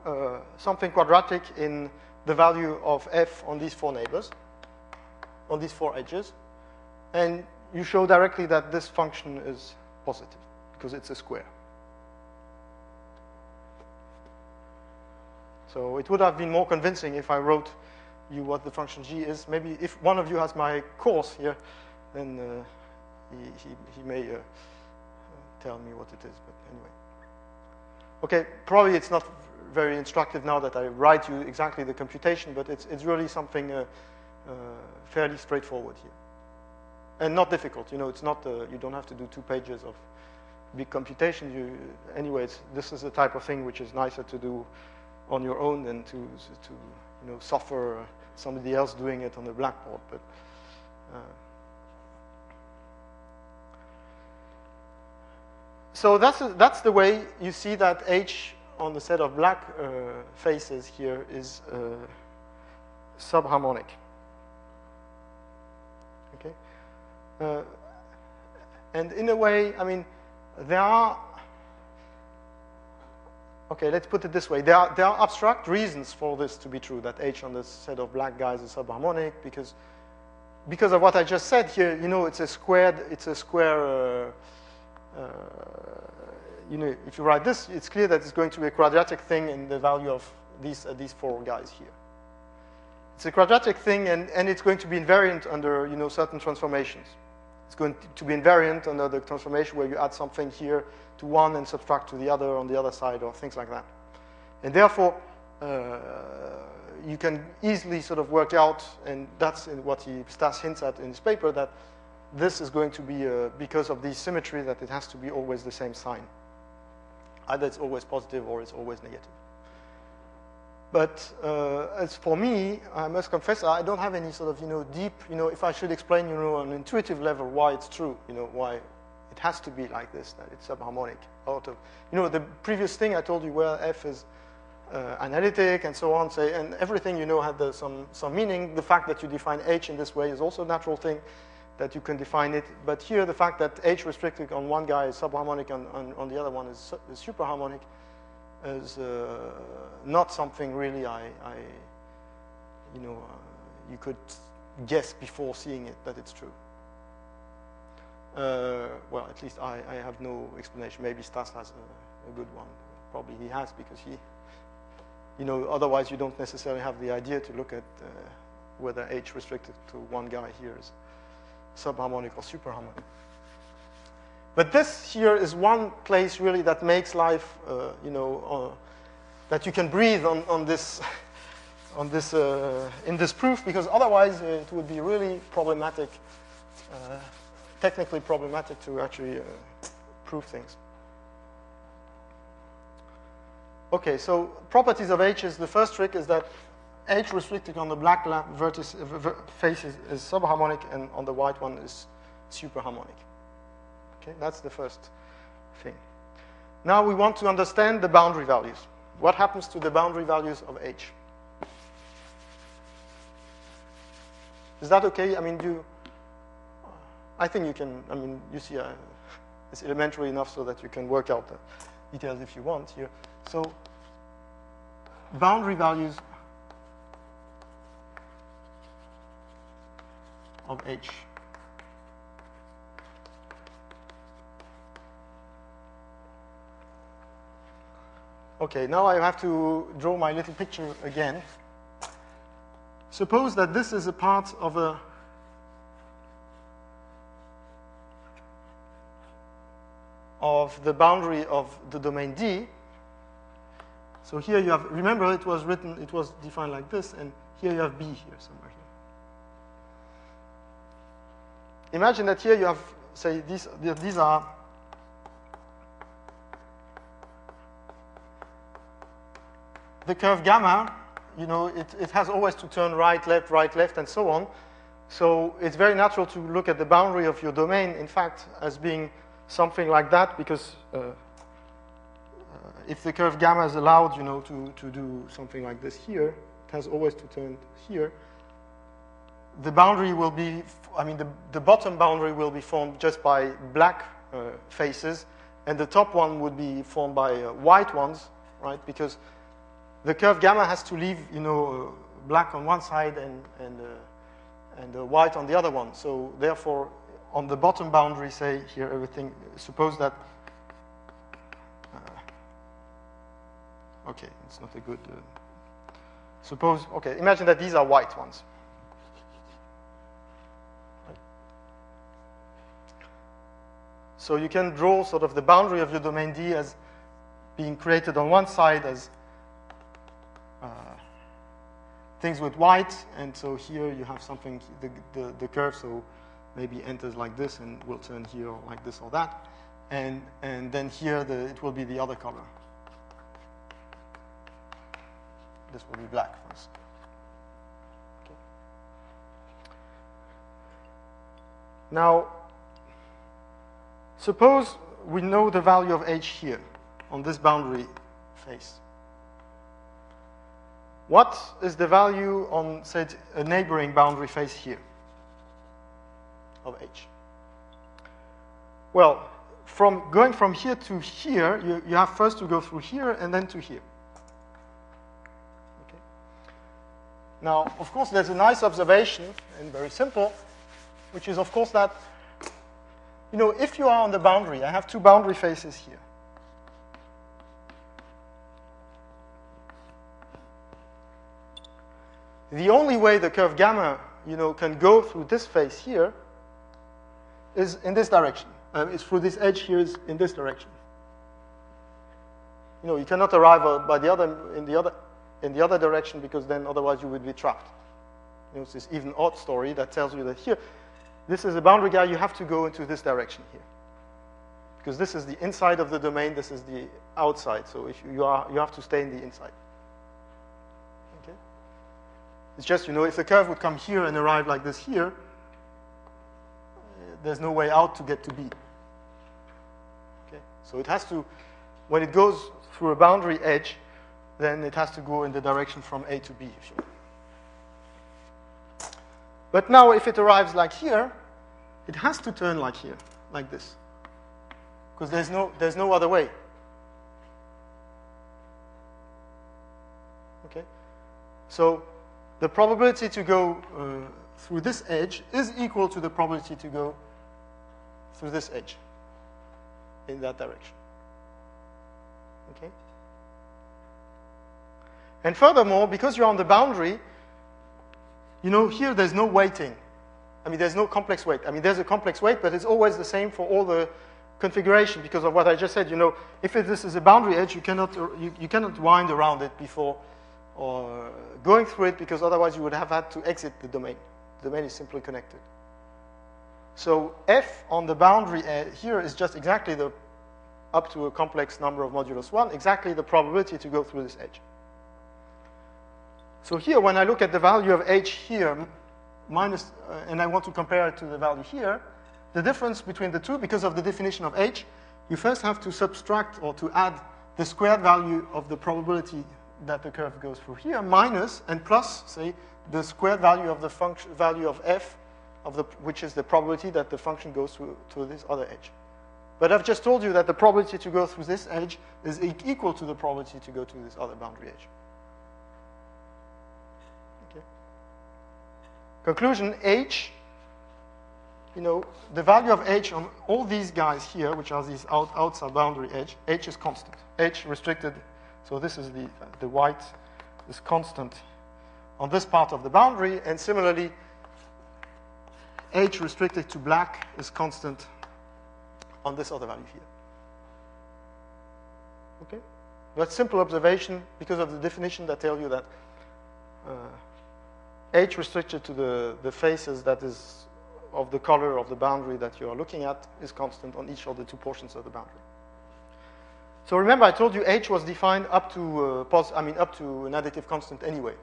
[SPEAKER 1] uh, something quadratic in the value of f on these four neighbors, on these four edges, and you show directly that this function is positive because it's a square. So it would have been more convincing if I wrote you what the function g is. Maybe if one of you has my course here, then uh, he, he, he, may uh, tell me what it is, but anyway. Okay, probably it's not very instructive now that I write you exactly the computation, but it's, it's really something uh, uh, fairly straightforward here. And not difficult, you know, it's not, uh, you don't have to do two pages of big computation. You, anyway, this is the type of thing which is nicer to do on your own than to, to you know, suffer somebody else doing it on the blackboard. But, uh, so that's, that's the way you see that H on the set of black uh, faces here is uh, subharmonic. Okay? Uh, and in a way, I mean, there are, okay, let's put it this way. There are, there are abstract reasons for this to be true, that H on the set of black guys is subharmonic, because, because of what I just said here, you know, it's a squared, it's a square, uh, you know, if you write this, it's clear that it's going to be a quadratic thing in the value of these, uh, these four guys here. It's a quadratic thing, and, and it's going to be invariant under, you know, certain transformations. It's going to be invariant under the transformation where you add something here to one and subtract to the other on the other side, or things like that. And therefore, uh, you can easily sort of work out, and that's what he Stas hints at in his paper, that this is going to be, uh, because of the symmetry, that it has to be always the same sign. Either it's always positive or it's always negative. But uh, as for me, I must confess, I don't have any sort of, you know, deep, you know, if I should explain, you know, on an intuitive level why it's true, you know, why it has to be like this, that it's subharmonic out of, you know, the previous thing I told you where f is uh, analytic and so on, say, and everything, you know, had the, some, some meaning. The fact that you define h in this way is also a natural thing that you can define it. But here, the fact that H restricted on one guy is subharmonic and on, on the other one is, is superharmonic is uh, not something really I, I you know, uh, you could guess before seeing it that it's true. Uh, well, at least I, I, have no explanation. Maybe Stas has a, a, good one. Probably he has because he, you know, otherwise you don't necessarily have the idea to look at uh, whether H restricted to one guy here is subharmonic or superharmonic. But this here is one place really that makes life, uh, you know, uh, that you can breathe on, on this, [LAUGHS] on this, uh, in this proof, because otherwise it would be really problematic, uh, technically problematic to actually uh, prove things. Okay, so properties of H is the first trick is that H restricted on the black vertex, face is, is subharmonic and on the white one is superharmonic. Okay, that's the first thing. Now we want to understand the boundary values. What happens to the boundary values of H? Is that okay? I mean, you, I think you can, I mean, you see, uh, it's elementary enough so that you can work out the details if you want here. So boundary values of H. Okay, now I have to draw my little picture again. Suppose that this is a part of a of the boundary of the domain D. So here you have, remember it was written, it was defined like this, and here you have B here somewhere here. Imagine that here you have, say, these, these are the curve gamma, you know, it, it has always to turn right, left, right, left, and so on. So it's very natural to look at the boundary of your domain, in fact, as being something like that, because uh, uh, if the curve gamma is allowed, you know, to, to do something like this here, it has always to turn here. The boundary will be, I mean, the, the bottom boundary will be formed just by black uh, faces, and the top one would be formed by uh, white ones, right? Because the curve gamma has to leave, you know, uh, black on one side and, and, uh, and uh, white on the other one. So therefore, on the bottom boundary, say here everything, suppose that, uh, okay, it's not a good, suppose, okay, imagine that these are white ones. So you can draw sort of the boundary of your domain D as being created on one side as uh, things with white, and so here you have something, the, the, the curve, so maybe enters like this and will turn here like this or that. And, and then here the, it will be the other color. This will be black first. Now, suppose we know the value of h here on this boundary face. What is the value on, say, a neighboring boundary face here? of h. Well, from going from here to here, you, you have first to go through here and then to here. Okay. Now, of course, there's a nice observation, and very simple, which is, of course, that, you know, if you are on the boundary, I have two boundary faces here. The only way the curve gamma, you know, can go through this face here is in this direction. Um, it's through this edge here is in this direction. You know, you cannot arrive by the other in the other in the other direction because then otherwise you would be trapped. You know, it's this even odd story that tells you that here, this is a boundary guy, you have to go into this direction here. Because this is the inside of the domain, this is the outside. So if you, are you have to stay in the inside. Okay? It's just, you know, if the curve would come here and arrive like this here, uh, there's no way out to get to B. Okay? So it has to, when it goes through a boundary edge, then it has to go in the direction from A to B, if you want. But now if it arrives like here, it has to turn like here, like this. Because there's no, there's no other way. Okay? So the probability to go uh, through this edge is equal to the probability to go through this edge in that direction. Okay? And furthermore, because you're on the boundary, you know, here there's no weighting. I mean, there's no complex weight. I mean, there's a complex weight, but it's always the same for all the configuration because of what I just said. You know, if this is a boundary edge, you cannot, you, you cannot wind around it before or going through it because otherwise you would have had to exit the domain. The domain is simply connected. So f on the boundary uh, here is just exactly the, up to a complex number of modulus 1, exactly the probability to go through this edge. So here, when I look at the value of h here, minus, uh, and I want to compare it to the value here, the difference between the two, because of the definition of h, you first have to subtract or to add the squared value of the probability that the curve goes through here, minus and plus, say, the squared value of the function value of f, of the, which is the probability that the function goes through to this other edge. But I've just told you that the probability to go through this edge is equal to the probability to go to this other boundary edge. Conclusion, h, you know, the value of h on all these guys here, which are these out, outside boundary edge, h is constant. h restricted, so this is the, the white, is constant on this part of the boundary, and similarly, h restricted to black is constant on this other value here. Okay? That's simple observation because of the definition that tell you that uh, h restricted to the, the faces that is of the color of the boundary that you are looking at is constant on each of the two portions of the boundary. So remember, I told you h was defined up to uh, I mean up to an additive constant anyway.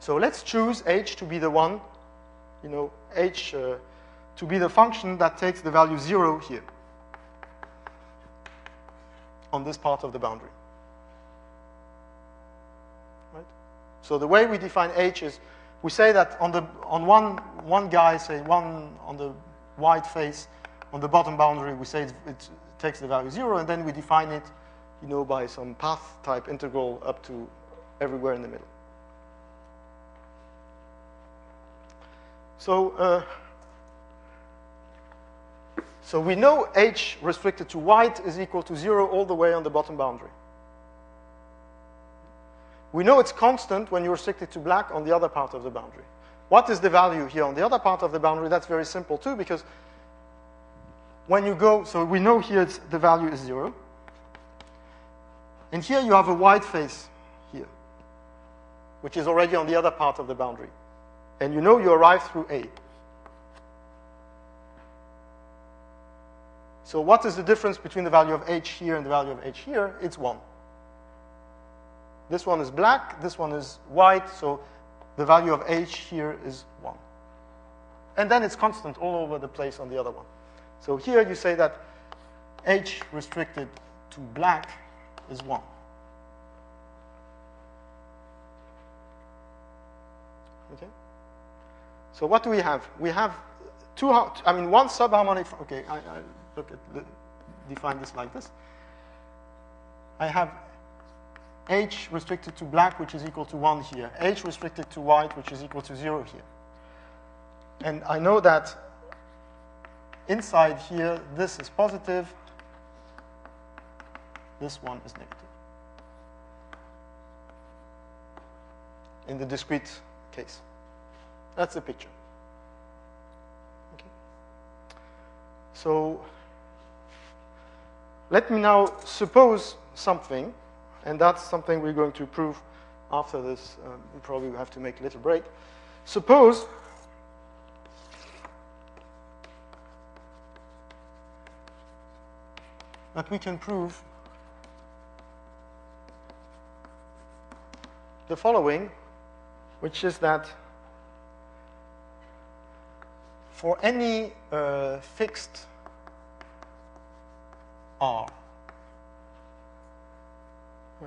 [SPEAKER 1] So let's choose h to be the one, you know, h uh, to be the function that takes the value 0 here on this part of the boundary. Right? So the way we define h is we say that on, the, on one, one guy, say one on the white face, on the bottom boundary, we say it takes the value 0, and then we define it you know, by some path type integral up to everywhere in the middle. So, uh, so we know h restricted to white is equal to 0 all the way on the bottom boundary. We know it's constant when you restrict it to black on the other part of the boundary. What is the value here on the other part of the boundary? That's very simple too because when you go, so we know here the value is 0. And here you have a white face here, which is already on the other part of the boundary. And you know you arrive through A. So what is the difference between the value of h here and the value of h here? It's 1. This one is black, this one is white, so the value of h here is 1. And then it's constant all over the place on the other one. So here you say that h restricted to black is 1. Okay? So what do we have? We have two, I mean, one subharmonic, okay, I, I look at, define this like this. I have h restricted to black, which is equal to 1 here, h restricted to white, which is equal to 0 here. And I know that inside here, this is positive, this one is negative. In the discrete case. That's the picture. Okay. So let me now suppose something, and that's something we're going to prove after this. Um, we probably have to make a little break. Suppose that we can prove the following, which is that for any uh, fixed R. Uh,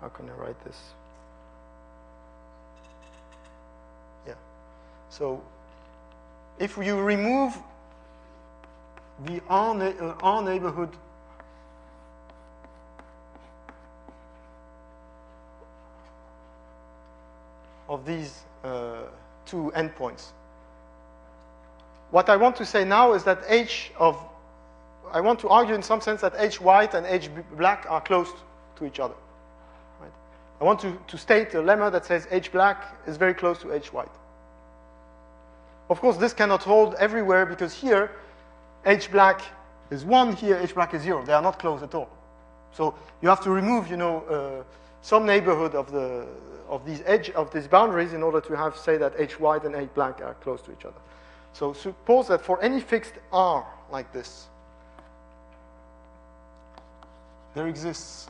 [SPEAKER 1] how can I write this? Yeah. So if you remove the R, uh, R neighborhood of these uh, two endpoints. What I want to say now is that H of I want to argue in some sense that H white and H black are close to each other. Right? I want to, to state a lemma that says H black is very close to H white. Of course, this cannot hold everywhere because here H black is 1, here H black is 0. They are not close at all. So you have to remove, you know, uh, some neighborhood of, the, of these edge of these boundaries in order to have say that H white and H black are close to each other. So suppose that for any fixed R like this, there exists,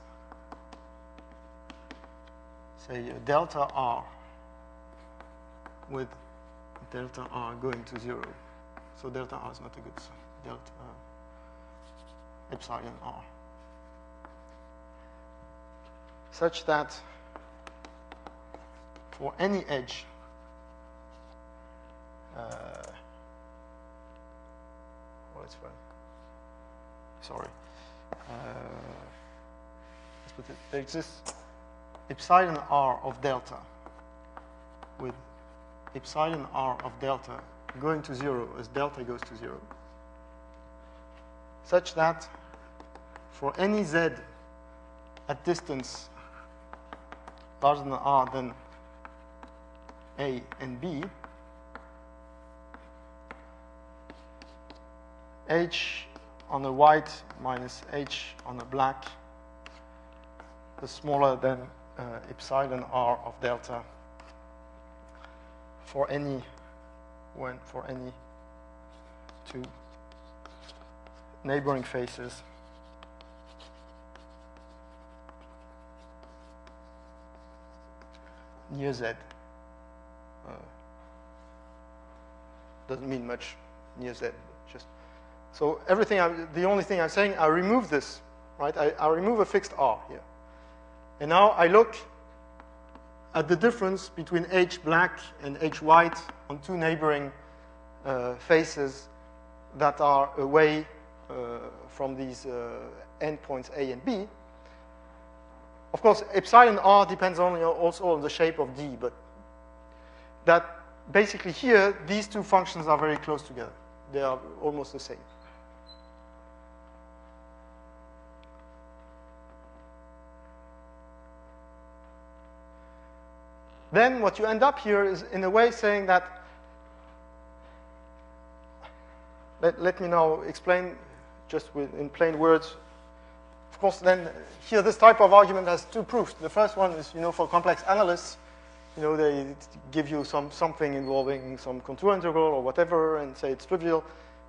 [SPEAKER 1] say, a delta R with delta R going to zero. So delta R is not a good sign. Delta uh, epsilon R. such that for any edge, uh, well, it's fine. Sorry. Uh, it, there exists epsilon r of delta with epsilon r of delta going to zero as delta goes to zero, such that for any z at distance larger than r than a and b, h on the white minus h on the black is smaller than uh, epsilon r of delta for any when for any two neighboring faces near z. Uh, doesn't mean much near z. Just so everything. I'm, the only thing I'm saying, I remove this, right? I, I remove a fixed r here, and now I look at the difference between h black and h white on two neighboring uh, faces that are away uh, from these uh, endpoints A and B. Of course, epsilon r depends only also on the shape of D, but that basically here, these two functions are very close together. They are almost the same. Then what you end up here is in a way saying that, let, let me now explain just with, in plain words. Of course, then here this type of argument has two proofs. The first one is, you know, for complex analysts, you know, they give you some something involving some contour integral or whatever and say it's trivial.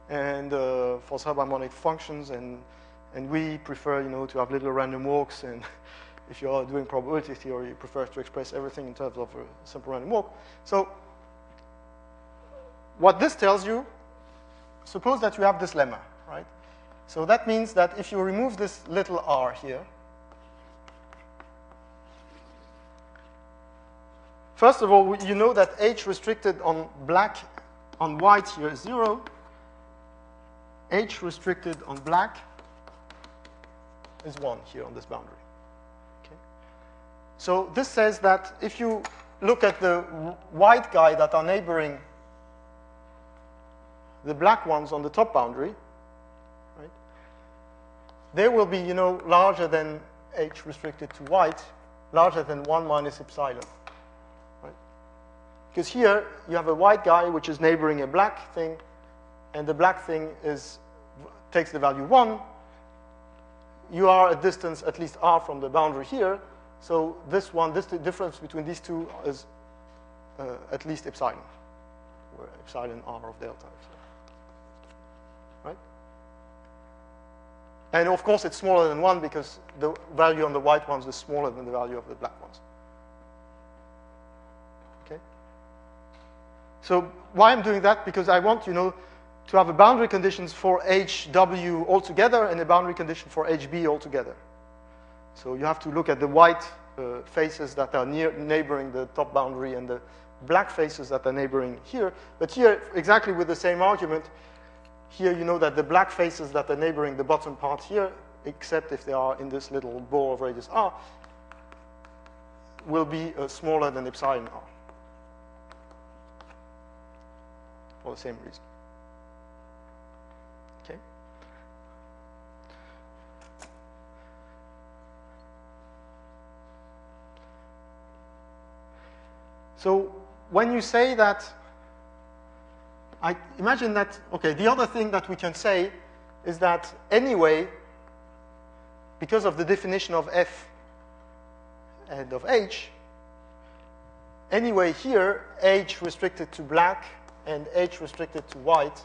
[SPEAKER 1] And uh, for subharmonic functions, and, and we prefer, you know, to have little random walks and if you are doing probability theory, you prefer to express everything in terms of a simple random walk. So what this tells you, suppose that you have this lemma, right? So that means that if you remove this little r here, first of all, you know that h restricted on black, on white here is 0. h restricted on black is 1 here on this boundary. So this says that if you look at the white guy that are neighboring the black ones on the top boundary, right, they will be, you know, larger than h restricted to white, larger than 1 minus epsilon. Because here you have a white guy which is neighboring a black thing, and the black thing is takes the value 1. You are a distance at least r from the boundary here, so this one, this difference between these two is uh, at least epsilon, where epsilon r of delta. Right? And of course, it's smaller than 1 because the value on the white ones is smaller than the value of the black ones. Okay? So why I'm doing that? Because I want, you know, to have a boundary conditions for HW altogether and a boundary condition for HB altogether. So you have to look at the white uh, faces that are near, neighboring the top boundary and the black faces that are neighboring here. But here, exactly with the same argument, here you know that the black faces that are neighboring the bottom part here, except if they are in this little ball of radius r, will be uh, smaller than epsilon r. For the same reason. Okay. So when you say that, I imagine that, okay, the other thing that we can say is that anyway, because of the definition of f and of h, anyway here, h restricted to black and h restricted to white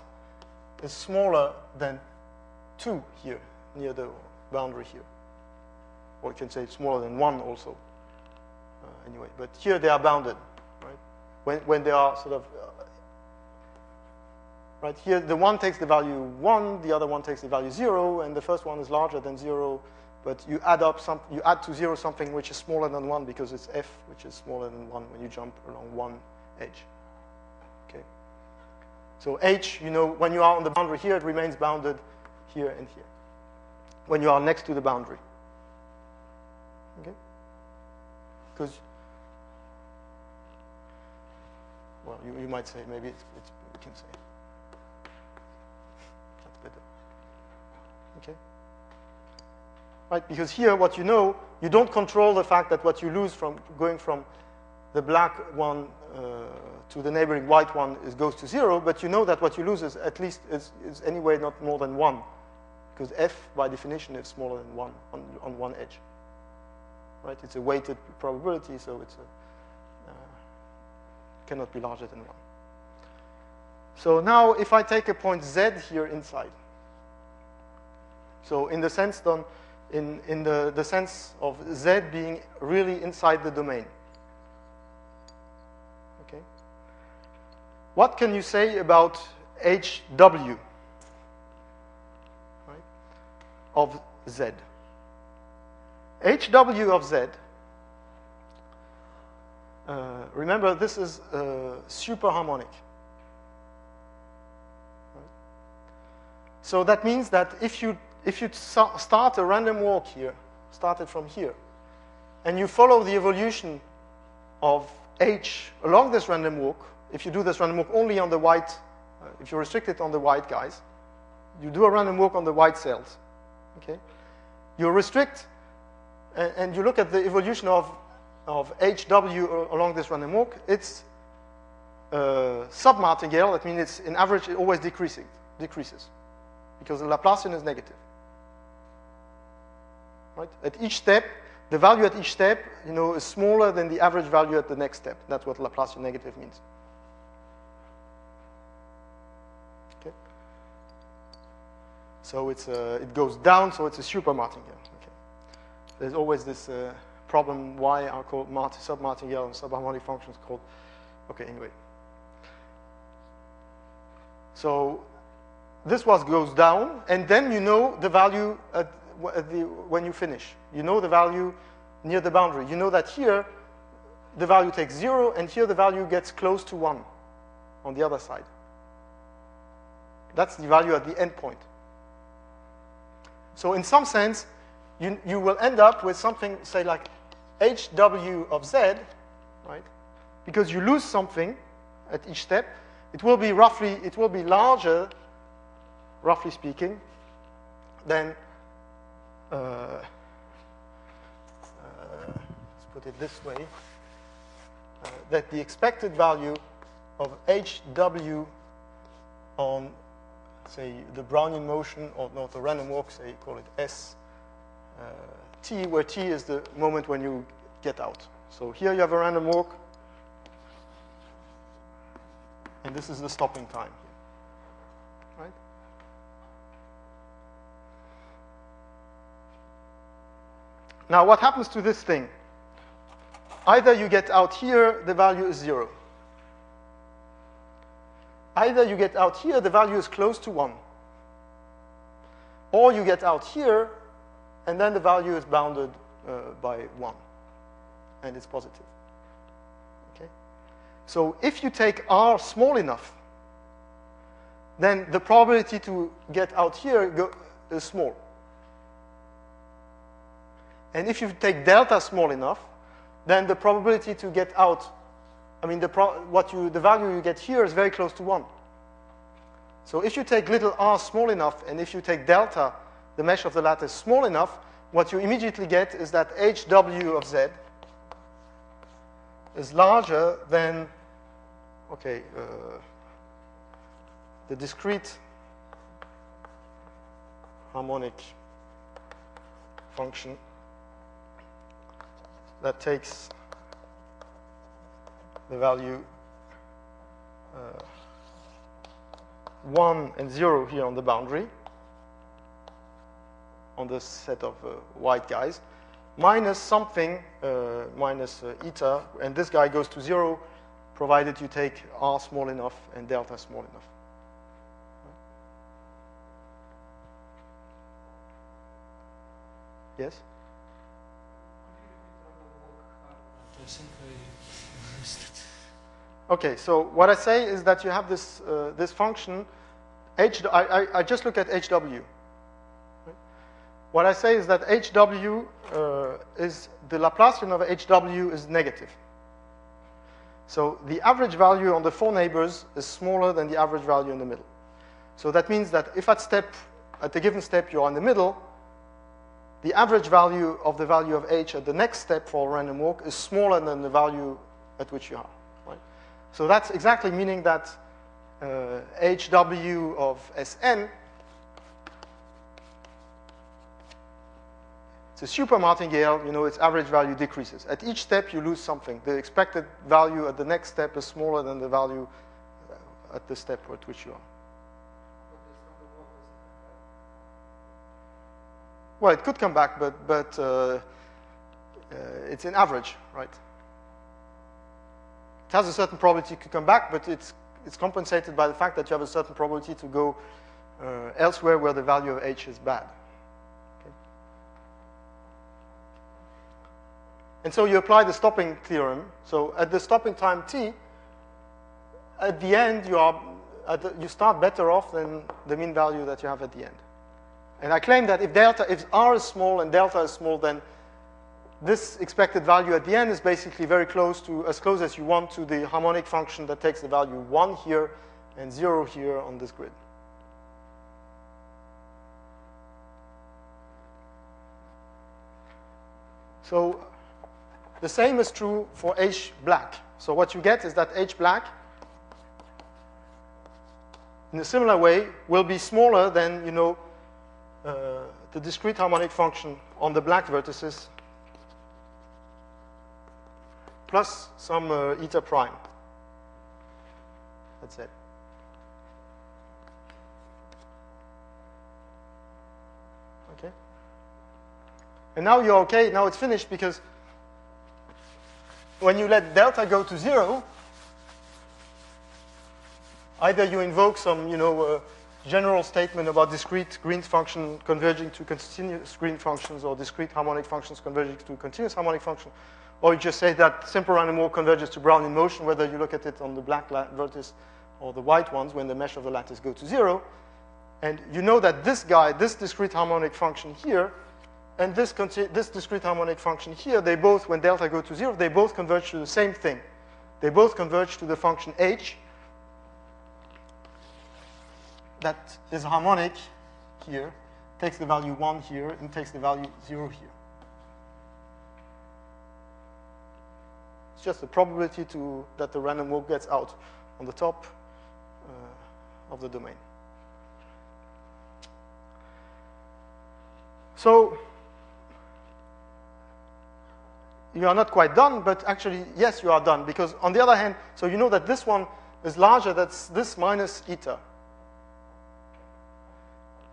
[SPEAKER 1] is smaller than 2 here, near the boundary here. Or you can say it's smaller than 1 also, uh, anyway. But here they are bounded when, when they are sort of, uh, right here, the one takes the value 1, the other one takes the value 0, and the first one is larger than 0, but you add up some, you add to zero something which is smaller than one because it's f, which is smaller than one when you jump along one edge. Okay. So h, you know, when you are on the boundary here, it remains bounded here and here. When you are next to the boundary. Okay. Because, well, you, you might say maybe it's, it's we can say that's better. Okay right? Because here, what you know, you don't control the fact that what you lose from going from the black one uh, to the neighboring white one is, goes to zero, but you know that what you lose is at least is, is anyway not more than one, because f, by definition, is smaller than one on, on one edge, right? It's a weighted probability, so it's a, cannot be larger than one. So now, if I take a point z here inside, so in the sense in, in the, the sense of Z being really inside the domain. Okay. What can you say about HW right, of Z? HW of Z, uh, remember this is uh, superharmonic. So that means that if you if you start a random walk here, started from here, and you follow the evolution of h along this random walk, if you do this random walk only on the white, uh, if you restrict it on the white guys, you do a random walk on the white cells, okay? You restrict, and, and you look at the evolution of, of HW along this random walk, it's uh, submartingale, that means it's in average it always decreasing, decreases, because the Laplacian is negative. Right? At each step, the value at each step, you know, is smaller than the average value at the next step. That's what Laplacian negative means. Okay. So it's uh, it goes down, so it's a super martingale. Okay. There's always this uh, problem why are called Mart submartingale and subharmonic functions called. Okay, anyway. So this was goes down, and then you know the value at the, when you finish. You know the value near the boundary. You know that here the value takes zero, and here the value gets close to one on the other side. That's the value at the endpoint. So in some sense, you, you will end up with something, say like HW of Z, right? Because you lose something at each step, it will be roughly, it will be larger, roughly speaking, than uh, uh, let's put it this way, uh, that the expected value of HW on, say, the Brownian motion, or not the random walk, say, call it S, uh, t, where t is the moment when you get out. So here you have a random walk, and this is the stopping time. Right? Now, what happens to this thing? Either you get out here, the value is zero. Either you get out here, the value is close to one. Or you get out here, and then the value is bounded uh, by one, and it's positive. Okay? So if you take r small enough, then the probability to get out here is small. And if you take delta small enough, then the probability to get out, I mean, the, what you, the value you get here is very close to 1. So if you take little r small enough, and if you take delta, the mesh of the lattice, is small enough, what you immediately get is that hw of z is larger than, okay, uh, the discrete harmonic function that takes the value uh, 1 and 0 here on the boundary, on the set of uh, white guys, minus something, uh, minus uh, eta, and this guy goes to 0, provided you take r small enough and delta small enough. Yes? Okay, so what I say is that you have this, uh, this function, H, I, I, I just look at HW. What I say is that HW uh, is, the Laplacian of HW is negative. So the average value on the four neighbors is smaller than the average value in the middle. So that means that if at step, at a given step you are in the middle, the average value of the value of h at the next step for a random walk is smaller than the value at which you are. Right? So that's exactly meaning that uh, hw of Sn it's a super martingale, you know, its average value decreases. At each step, you lose something. The expected value at the next step is smaller than the value uh, at the step at which you are. Well, it could come back, but, but uh, uh, it's an average, right? It has a certain probability to come back, but it's, it's compensated by the fact that you have a certain probability to go uh, elsewhere where the value of h is bad. And so you apply the stopping theorem. So at the stopping time t, at the end, you, are, the, you start better off than the mean value that you have at the end. And I claim that if delta, if r is small and delta is small, then this expected value at the end is basically very close to, as close as you want to the harmonic function that takes the value 1 here and 0 here on this grid. So the same is true for H black. So what you get is that H black, in a similar way, will be smaller than, you know, uh, the discrete harmonic function on the black vertices plus some uh, eta prime. That's it. Okay. And now you're okay. Now it's finished because when you let delta go to zero, either you invoke some, you know, uh, general statement about discrete Green function converging to continuous Green functions or discrete harmonic functions converging to continuous harmonic function. Or you just say that simple random walk converges to Brownian motion, whether you look at it on the black lattice or the white ones when the mesh of the lattice go to zero. And you know that this guy, this discrete harmonic function here, and this, this discrete harmonic function here, they both, when delta go to zero, they both converge to the same thing. They both converge to the function h, that is harmonic here, takes the value 1 here, and takes the value 0 here. It's just the probability to, that the random walk gets out on the top uh, of the domain. So you are not quite done, but actually, yes, you are done. Because on the other hand, so you know that this one is larger, that's this minus eta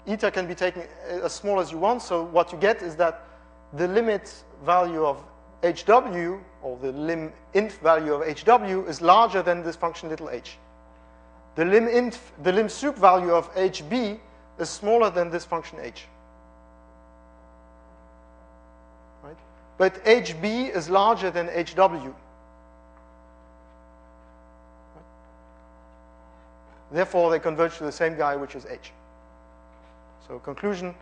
[SPEAKER 1] eta can be taken as small as you want. So what you get is that the limit value of hw, or the lim inf value of hw, is larger than this function little h. The lim inf, the lim sup value of hb is smaller than this function h. Right? But hb is larger than hw. Therefore, they converge to the same guy, which is h. So conclusion,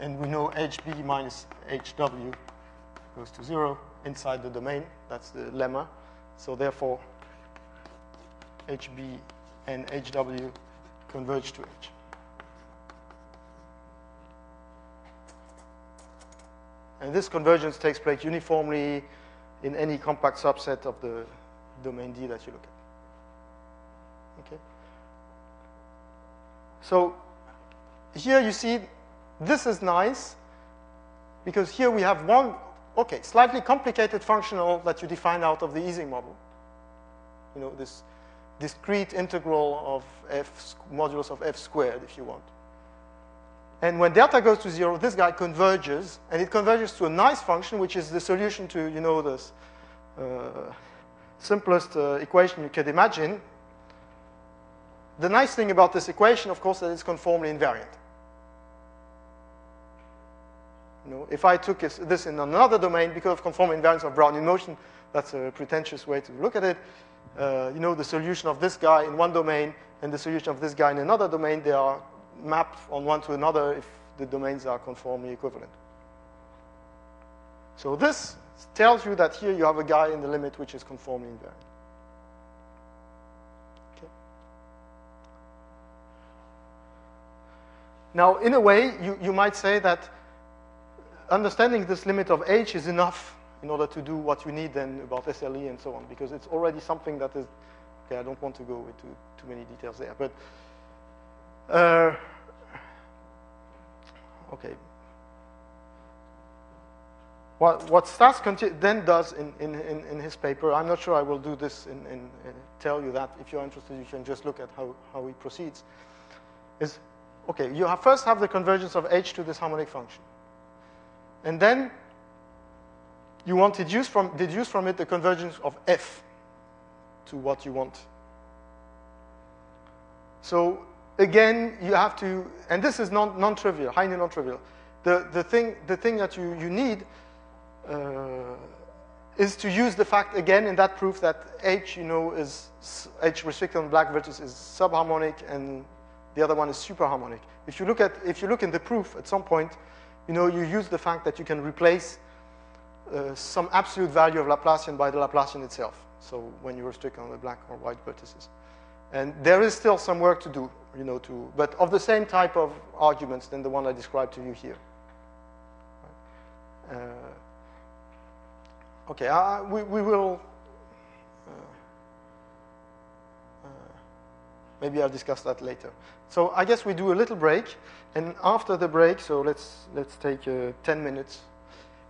[SPEAKER 1] and we know HB minus HW goes to zero inside the domain. That's the lemma. So therefore, HB and HW converge to H. And this convergence takes place uniformly in any compact subset of the domain D that you look at. Okay. So here you see this is nice because here we have one, okay, slightly complicated functional that you define out of the Ising model. You know, this discrete integral of f modulus of f squared, if you want. And when delta goes to zero, this guy converges, and it converges to a nice function, which is the solution to, you know, this uh, simplest uh, equation you could imagine. The nice thing about this equation, of course, that it's conformally invariant. You know, if I took this in another domain, because of conformal invariance of Brownian motion, that's a pretentious way to look at it. Uh, you know, the solution of this guy in one domain and the solution of this guy in another domain, they are mapped on one to another if the domains are conformally equivalent. So this tells you that here you have a guy in the limit which is conformally invariant. Now, in a way, you, you might say that understanding this limit of h is enough in order to do what you need then about SLE and so on, because it's already something that is, okay, I don't want to go into too many details there, but uh, okay. What, what Stas then does in, in, in, in, his paper, I'm not sure I will do this and tell you that. If you're interested, you can just look at how, how he proceeds. Is, okay, you have first have the convergence of h to this harmonic function. And then you want to deduce from, deduce from it the convergence of f to what you want. So again, you have to, and this is non, non-trivial, highly non-trivial. The, the, thing, the thing that you, you need uh, is to use the fact again in that proof that H, you know, is H restricted on black vertices is subharmonic and the other one is superharmonic. If you look at, if you look in the proof at some point, you know, you use the fact that you can replace uh, some absolute value of Laplacian by the Laplacian itself. So when you restrict on the black or white vertices. And there is still some work to do, you know, to, but of the same type of arguments than the one I described to you here. Uh, okay, uh, we, we will, uh, maybe I'll discuss that later. So I guess we do a little break, and after the break, so let's, let's take uh, 10 minutes.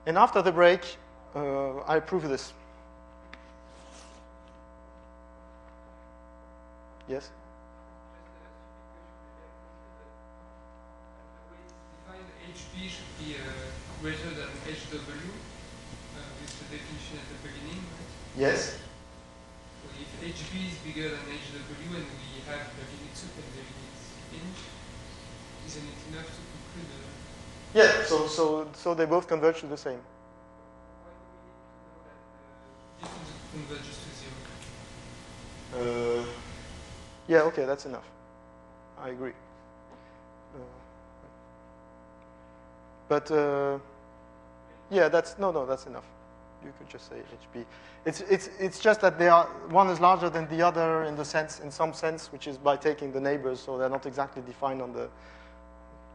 [SPEAKER 1] And after the break, I prove this. Yes?
[SPEAKER 2] HB should be uh, greater than HW uh, with the definition at the beginning, right?
[SPEAKER 1] Yes.
[SPEAKER 2] So if HB is bigger than HW and we have the limit sup and the limit inch, isn't it enough to conclude?
[SPEAKER 1] Yeah, so, so, so they both converge to the same.
[SPEAKER 2] Why do we need to know that uh, converges to zero?
[SPEAKER 1] Uh, yeah, okay, that's enough. I agree. Uh, but uh, yeah, that's no, no, that's enough. You could just say HB. It's it's it's just that they are one is larger than the other in the sense, in some sense, which is by taking the neighbors, so they're not exactly defined on the.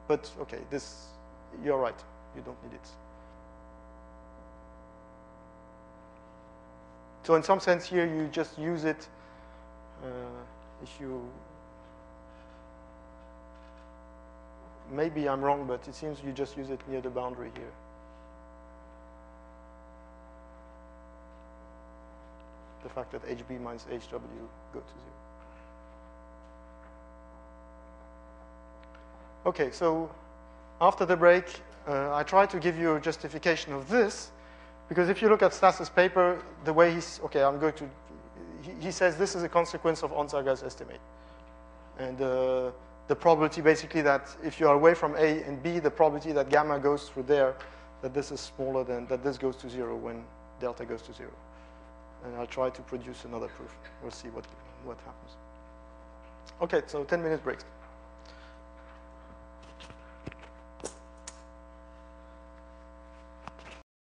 [SPEAKER 1] But okay, this you're right. You don't need it. So in some sense here, you just use it. Uh, if you maybe I'm wrong, but it seems you just use it near the boundary here. The fact that HB minus HW go to zero. Okay, so after the break, uh, I try to give you a justification of this, because if you look at Stas's paper, the way he's, okay, I'm going to he, he, says this is a consequence of Onsager's estimate. And uh, the probability basically that if you are away from A and B, the probability that gamma goes through there, that this is smaller than, that this goes to zero when delta goes to zero. And I'll try to produce another proof. We'll see what, what happens. Okay, so 10 minutes breaks.